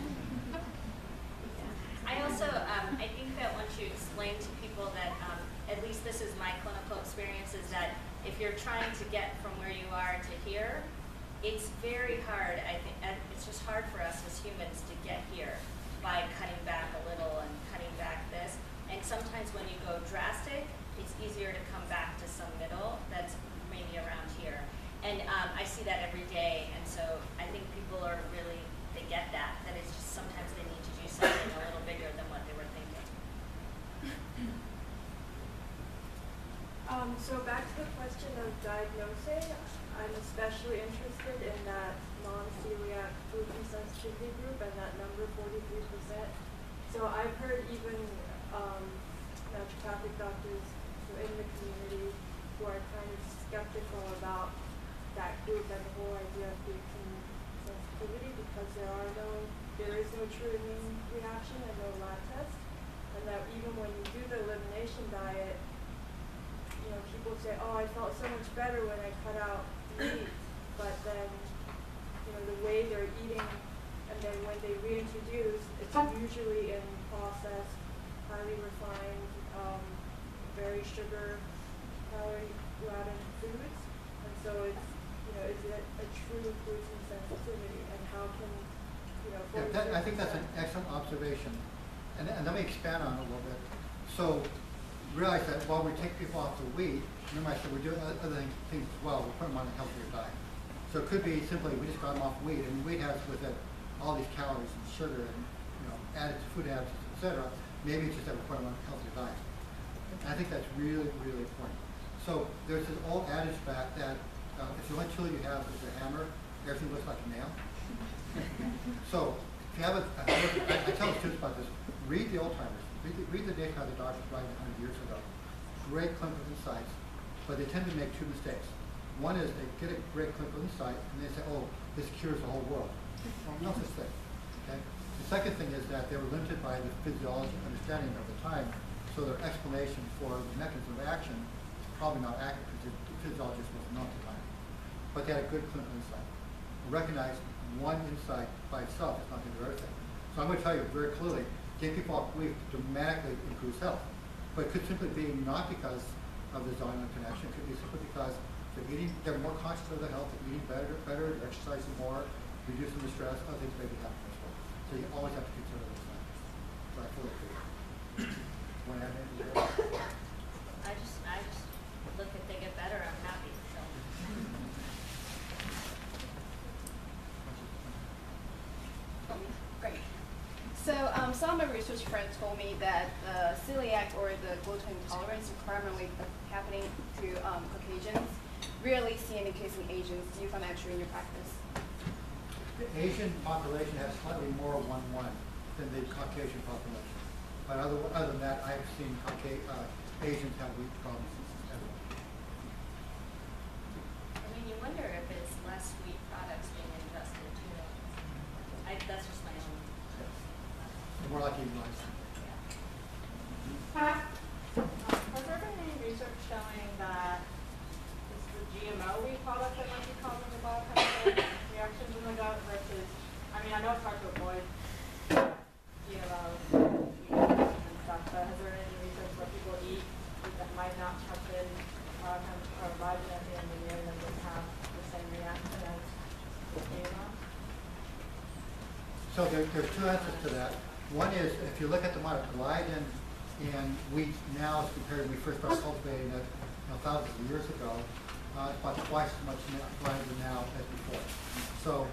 I also, um, I think that once you explain to people that, um, at least this is my clinical experience, is that if you're trying to get from where you are to here, it's very hard, I think, it's just hard for us as humans to get here by cutting back a little and cutting back this. And sometimes when you go drastic, it's easier to come back to some middle that's. And um, I see that every day, and so I think people are really, they get that, that it's just sometimes they need to do something a little bigger than what they were thinking. Um, so back to the question of diagnosing, I'm especially interested in that non-celiac gluten sensitivity group and that number forty-three percent. So I've heard even, um, naturopathic doctors in the community who are kind of skeptical about that group and the whole idea of gluten sensitivity because there are no, there is no true immune reaction and no lab test. And that even when you do the elimination diet, you know, people say, oh, I felt so much better when I cut out meat, but then, you know, the way they're eating and then when they reintroduce, it's usually in processed, highly refined, um, very sugar, calorie laden foods. And so it's, you know, is it a true gluten sensitivity and how can, you know, Yeah, that, I think that's an excellent observation, and, and let me expand on it a little bit. So, realize that while we take people off the wheat, remember I said we're doing other things things as well, we're putting them on a healthier diet. So it could be simply, we just got them off wheat, and wheat has with it all these calories and sugar and, you know, added food additives, et cetera. Maybe it's just that we're putting them on a healthier diet. And I think that's really, really important. So there's this old adage back that, uh, if the only tool you have is a hammer, everything looks like a nail. So, if you have a, I, I tell the students about this, read the old timers, read the, read the data how the doctors writing hundred years ago. Great clinical insights, but they tend to make two mistakes. One is they get a great clinical insight and they say, oh, this cures the whole world. Well, no such thing, okay? The second thing is that they were limited by the physiology understanding of the time, so their explanation for the mechanism of action is probably not accurate because the physiologist wasn't known at the time. But they had a good clinical insight. Recognize one insight by itself is not going to do everything. So I'm going to tell you very clearly, getting people off wheat dramatically improves health. But it could simply be not because of the Zion connection, it could be simply because they're eating, they're more conscious of their health, they're eating better, better, they're exercising more, reducing the stress, other things may be happening as well. So you always have to consider those factors. So I fully agree. I just, I just look at they get better, I'm happy, so. Great. So um, some of my research friends told me that the celiac or the gluten intolerance is primarily happening to um, Caucasians. Rarely see any case in Asians. Do you find that true in your practice? The Asian population has slightly more one-one than the Caucasian population. But other, other than that, I've seen Cauca- uh, Asians have wheat problems. I mean, you wonder if it's less wheat products being ingested too. I, that's just my own. More like even rice. Yeah. Has there been any research showing that it's the GMO wheat product that might be causing the biochemical reactions in the gut versus, I mean, I know it's hard to avoid GMOs and stuff, but has there been any research where people eat that might not have been biochemical or biogenetically engineered and would have the same reaction as GMO? So there, there's two answers to that. One is, if you look at the of gliadin in wheat now as compared to when we first started cultivating it, you know, thousands of years ago, uh, it's about twice as much na- now as before. So,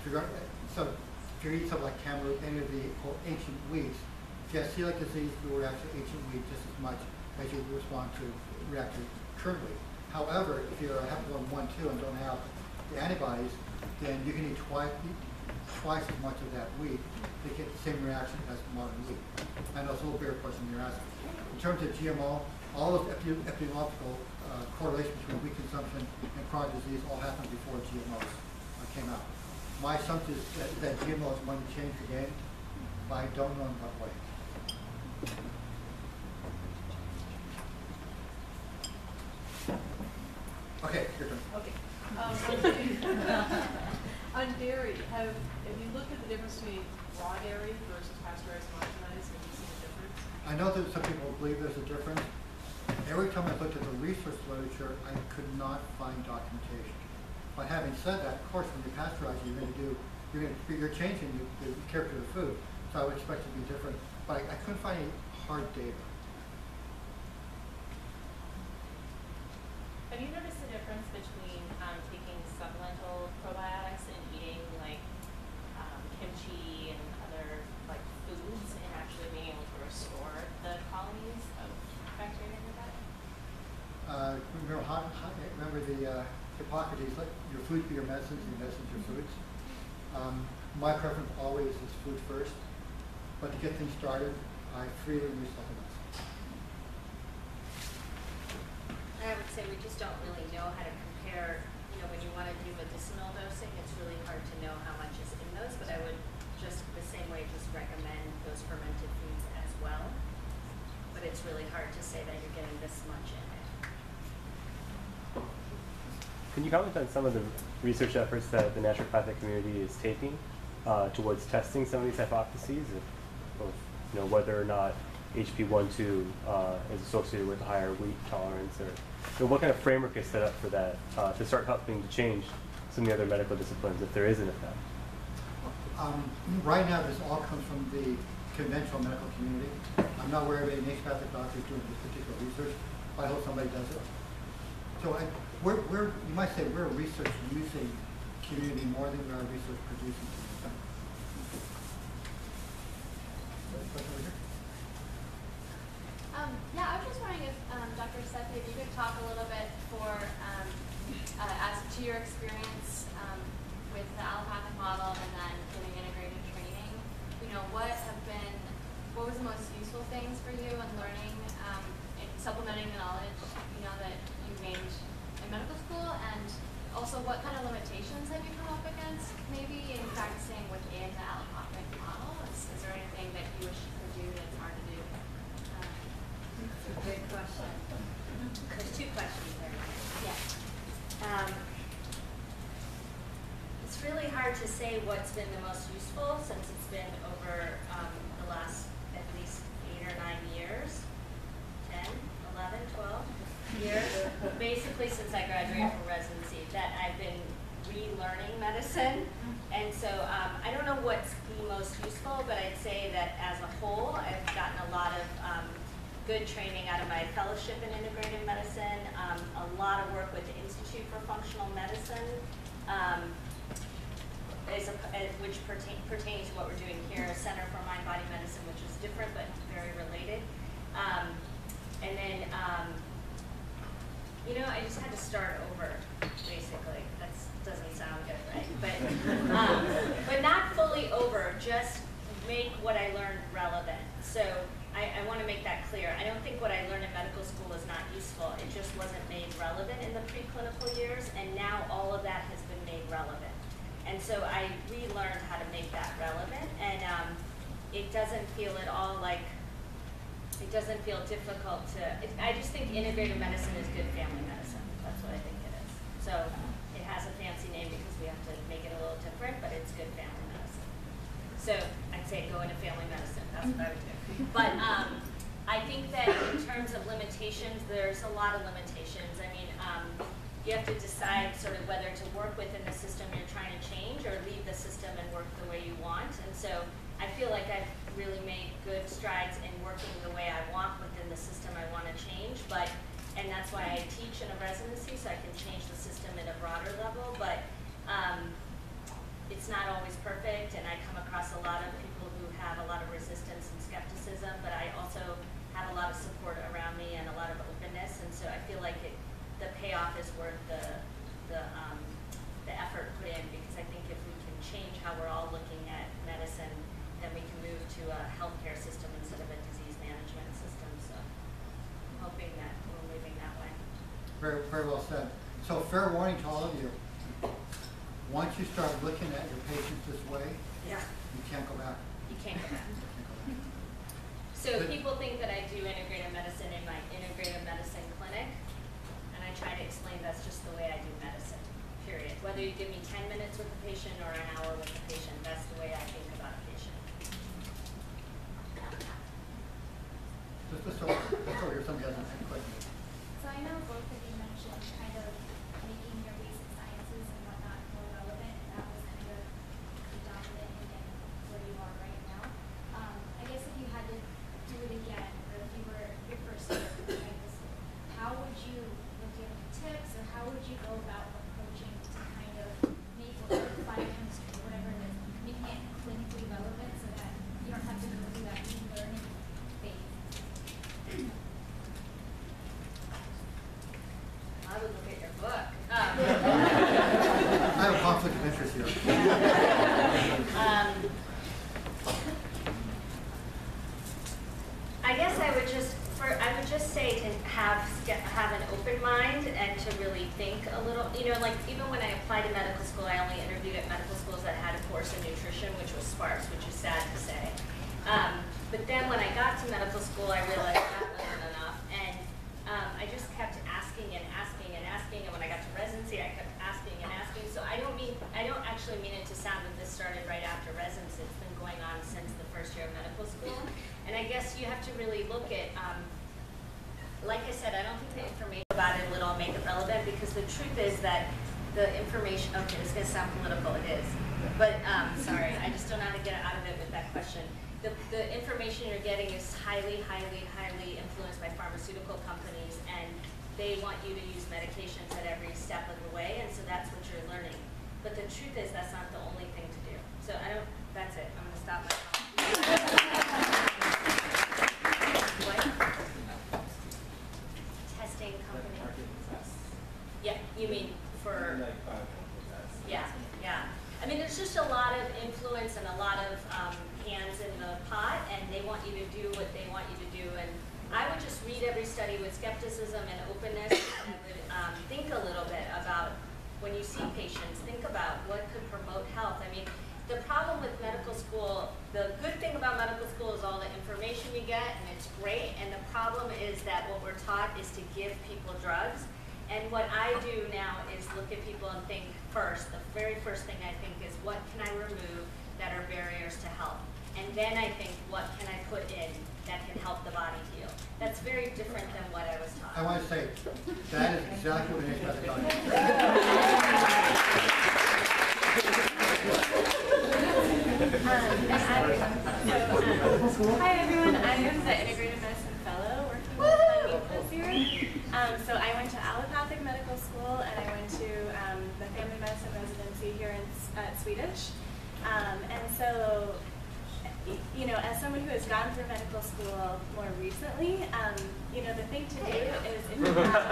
if you're, so if you eat something like Kamut, any of the ancient wheats, if you have celiac disease, you will react to ancient wheat just as much as you respond to react to current wheat. However, if you have one, one, two, and don't have the antibodies, then you can eat twice, twice as much of that wheat to get the same reaction as modern wheat. Know it's a little bigger question you're asking. In terms of GMO, all those epi- epidemiological uh, correlations between wheat consumption and chronic disease all happened before GMOs uh, came out. My assumption is that, that GMOs want to change the game, but I don't know in what way. Okay, your turn. Okay. Um, on dairy- have, have you looked at the difference between raw dairy versus pasteurized and homogenized? Have you seen a difference? I know that some people believe there's a difference. Every time I looked at the research literature, I could not find documentation. But having said that, of course, when you pasteurize, you're going to do, you're going to, you're changing the, the character of the food. So I would expect it to be different, but I, I couldn't find any hard data. Have you noticed a difference between um, taking supplemental probiotics and eating like um, kimchi and other like foods and actually being able to restore the colonies of bacteria in your gut? Uh, remember, how, how, remember the uh, Hippocrates, let your food be your medicines, your medicines your foods. Um, my preference always is food first, but to get things started, I freely use supplements. I would say we just don't really know how to compare, you know, when you want to do medicinal dosing, it's really hard to know how much is in those, but I would just the same way just recommend those fermented foods as well. But it's really hard to say that you're getting this much in it. Can you comment on some of the research efforts that the naturopathic community is taking uh, towards testing some of these hypotheses of, you know whether or not HP12 uh, is associated with higher wheat tolerance, or you know, what kind of framework is set up for that uh, to start helping to change some of the other medical disciplines if there is an effect? Um, right now, this all comes from the conventional medical community. I'm not aware of any naturopathic doctors doing this particular research. I hope somebody does it. So I, we're, we're, you might say we're a research using community more than we are a research producing community. Um, yeah, I was just wondering if, um, Dr. Sethi, if you could talk a little bit for, um, uh, as to your experience, um, with the allopathic model and then getting integrated training. You know, what have been, what was the most useful things for you in learning, um, in supplementing the knowledge, you know, that you gained in medical school? And also, what kind of limitations have you come up against, maybe in practicing within the allopathic model? Is, is there anything that you wish you could do that's hard to do? Um, a good question. There's two questions there. Yeah. Um, it's really hard to say what's been the most useful since it's been over um, the last at least eight or nine years, 10, 11, 12 years, basically since I graduated from residency, that I've been relearning medicine. And so um, I don't know what's the most useful, but I'd say that as a whole, I've gotten a lot of um, good training out of my fellowship in integrative medicine, um, a lot of work with the Institute for Functional Medicine, um, as a, as, which pertain, pertains to what we're doing here, Center for Mind Body Medicine, which is different but very related. Um, and then, um, you know, I just had to start over, basically. That doesn't sound good, right? But, um, but not fully over, just make what I learned relevant. So I, I want to make that clear. I don't think what I learned in medical school is not useful. It just wasn't made relevant in the preclinical years, and now all of that has been made relevant. And so I relearned how to make that relevant, and um, it doesn't feel at all like, it doesn't feel difficult to, it, I just think integrative medicine is good family medicine. That's what I think it is. So it has a fancy name because we have to make it a little different, but it's good family medicine. So I'd say go into family medicine, that's what I would do. But um, I think that in terms of limitations, there's a lot of limitations. I mean, um, you have to decide sort of whether to work within the system you're trying to change or leave the system and work the way you want. And so I feel like I've really made good strides in working the way I want within the system I want to change. But and that's why I teach in a residency so I can change the system at a broader level. But um, it's not always perfect, and I come across a lot of people who have a lot of resistance and skepticism. But I also lot of support around me and a lot of openness, and so I feel like it the payoff is worth the, the, um, the effort put in because I think if we can change how we're all looking at medicine, then we can move to a healthcare system instead of a disease management system. So I'm hoping that we're moving that way. Very, very well said. So fair warning to all of you. Once you start looking at your patients this way, Yeah. you can't go back. You can't go back. You can't go back. So people think that I do integrative medicine in my integrative medicine clinic, and I try to explain that's just the way I do medicine, period. Whether you give me ten minutes with the patient or an hour with the patient, that's the way I think about a patient. Just, just so, just so here, somebody has a question. So I know both of you mentioned kind of making your basic sciences and whatnot more relevant, and that was kind of predominant in where you are right now. Um, I guess if you had to do it again, or if you were your first year in medical school, how would you, would you have any tips, or how would you go about approaching to kind of make whatever biochemistry, whatever it is, making it clinically relevant so that you don't have to go through that e-learning phase? I would look at your book. Um, I have a conflict of interest here. Um, I guess I would just, for, I would just say to have, ske- have an open mind and to really think a little, you know, like even when I applied to medical school, I only interviewed at medical schools that had a course in nutrition, which was sparse, which is sad to say. Um, but then when I got to medical school, I realized that wasn't enough. And um, I just kept asking and asking and asking. And when I got to residency, I kept asking and asking. So I don't mean, I don't actually mean it to sound that this started right after residency. like I said, I don't think the information about it will make it relevant because the truth is that the information, okay, this is gonna sound political, it is. But, um, sorry, I just don't know how to get out of it with that question. The, the information you're getting is highly, highly, highly influenced by pharmaceutical companies and they want you to use medications at every step of the way and so that's what you're learning. But the truth is that's not the only thing to do. So I don't, that's it, I'm gonna stop my What? Testing company? Yeah, you mean for? Yeah, yeah. I mean, there's just a lot of influence and a lot of um, hands in the pot, and they want you to do what they want you to do. And I would just read every study with skepticism and openness, and I would um, think a little bit about when you see patients, think about what could promote health. I mean, the problem with medical school, the good thing about medical school is all the information we get, and it's great. And the problem is that what we're taught is to give people drugs. And what I do now is look at people and think first, the very first thing I think is what can I remove that are barriers to health? And then I think what can I put in that can help the body heal? That's very different than what I was taught. I want to say, that is exactly what it is about the Um, hi everyone, I am the Integrative Medicine Fellow working with Money this year. Um, so I went to allopathic medical school and I went to um, the family medicine residency here in, at Swedish. Um, and so, you know, as someone who has gone through medical school more recently, um, you know, the thing to do is if you have,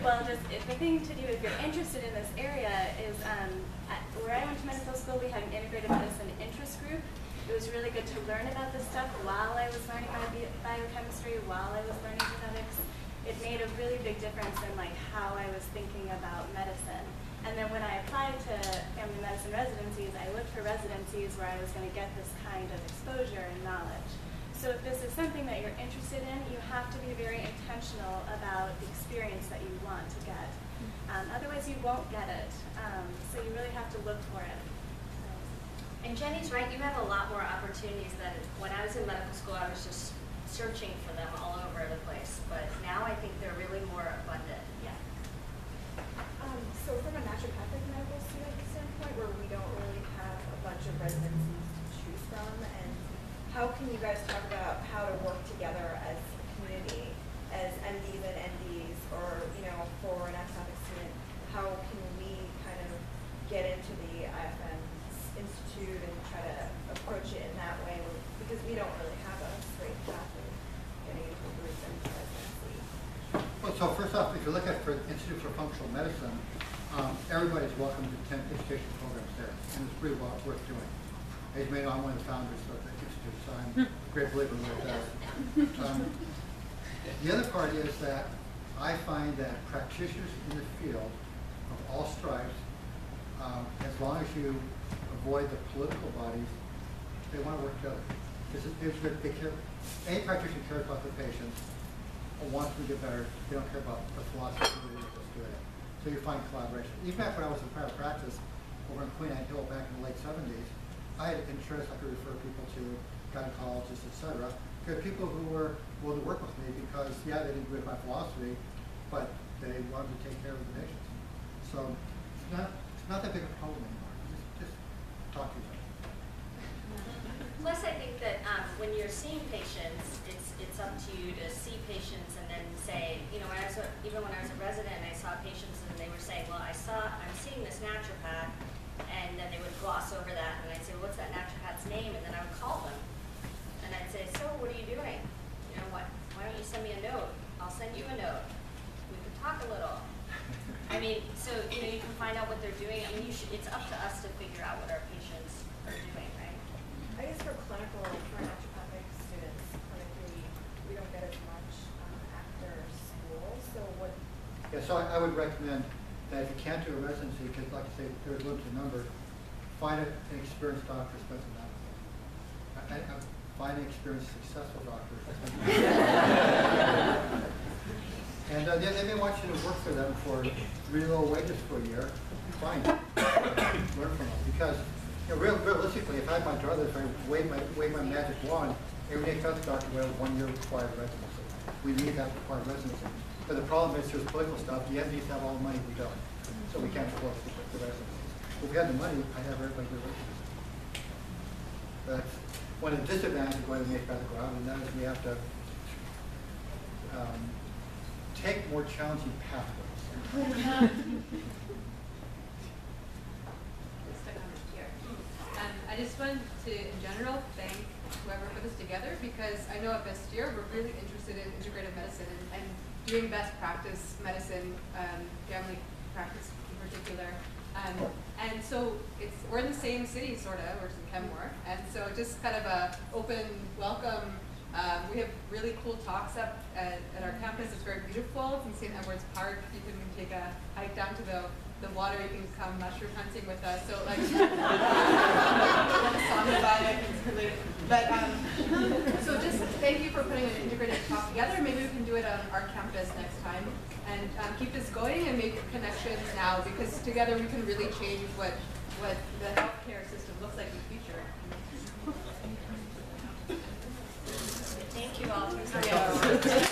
well, just if the thing to do if you're interested in this area is um, at, where I went to medical school, we had an integrative medicine interest group. It was really good to learn about this stuff while I was learning bio- biochemistry, while I was learning genetics. It made a really big difference in like how I was thinking about medicine. And then when I applied to family medicine residencies, I looked for residencies where I was going to get this kind of exposure and knowledge. So if this is something that you're interested in, you have to be very intentional about the experience that you want to get. Um, otherwise, you won't get it. Um, so you really have to look for it. And Jenny's right, you have a lot more opportunities than when I was in medical school, I was just searching for them all over the place. But now I think they're really more abundant. Um, so from a naturopathic medical student standpoint, where we don't really have a bunch of residencies to choose from, and how can you guys talk about how to work together as a community, as MDs and NDs, or, you know, for a naturopathic student, how can we kind of get into the IFM Institute and try to approach it in that way, because we don't really have a straight path of getting into groups and residency. Well, so off, if you look at for Institute for Functional Medicine, um, everybody's welcome to attend education programs there, and it's pretty well worth doing. As you may I'm one of the founders of the institute, so I'm a great believer in does. Um, The other part is that I find that practitioners in the field of all stripes, um, as long as you avoid the political bodies, they want to work together. Because it- there's, they care, any practitioner cares about the patients, or wants to get better, they don't care about the philosophy of the just doing it. So you find collaboration. Even back when I was in private practice over in Queen Anne Hill back in the late seventies, I had internists I could refer people to, gynecologists, et cetera. There were people who were willing to work with me because, yeah, they didn't agree with my philosophy, but they wanted to take care of the patients. So it's not, it's not that big of a problem anymore. Just, just talk to each other. Plus, I think that um, when you're seeing patients, it's, up to you to see patients and then say, you know, when I was, a- even when I was a resident, I saw patients and they were saying, well, I saw, I'm seeing this naturopath, and then they would gloss over that, and I'd say, what's that naturopath's name? And then I would call them, and I'd say, so what are you doing? You know, what, why don't you send me a note? I'll send you a note. We can talk a little. I mean, so, you know, you can find out what they're doing. I mean, should, it's up to us to figure out what our patients are doing, right? I guess for clinical, for naturopathic students, clinically, we don't get as much um, after school, so what, Yeah, so I, I would recommend that if you can't do a residency, because like I say, there's limited number, find a- an experienced doctor who spends an. I, find an experienced, successful doctor. And uh, they, they may want you to work for them for really low wages for a year, fine, learn from them. Because, you know, real, realistically, if I had my druthers, if I wave my, wave my magic wand, every day health doctor would have one year required residency. we need that required residency. But the problem is, there's political stuff, the entities have all the money, we don't, so we can't afford the the residencies. If we had the money, I'd have everybody do residency. That's one of the disadvantages of going to Mace Medical Island, and that is we have to um, take more challenging pathways. It. Um, I just wanted to, in general, thank whoever put this together because I know at Bastyr, we're really interested in integrative medicine and, and doing best practice medicine, um, family practice in particular. Um, and so it's, we're in the same city, sort of, we're in Kenmore, and so just kind of a open welcome. Um, we have really cool talks up at, at our campus. It's very beautiful. It's in St. Edward's Park. You can take a hike down to the, the water. You can come mushroom hunting with us. So like, song about it. But um, so just thank you for putting an integrated talk together. Maybe we can do it on our campus next time and um, keep this going and make connections now because together we can really change what what the healthcare system looks like in the future. Thank you all.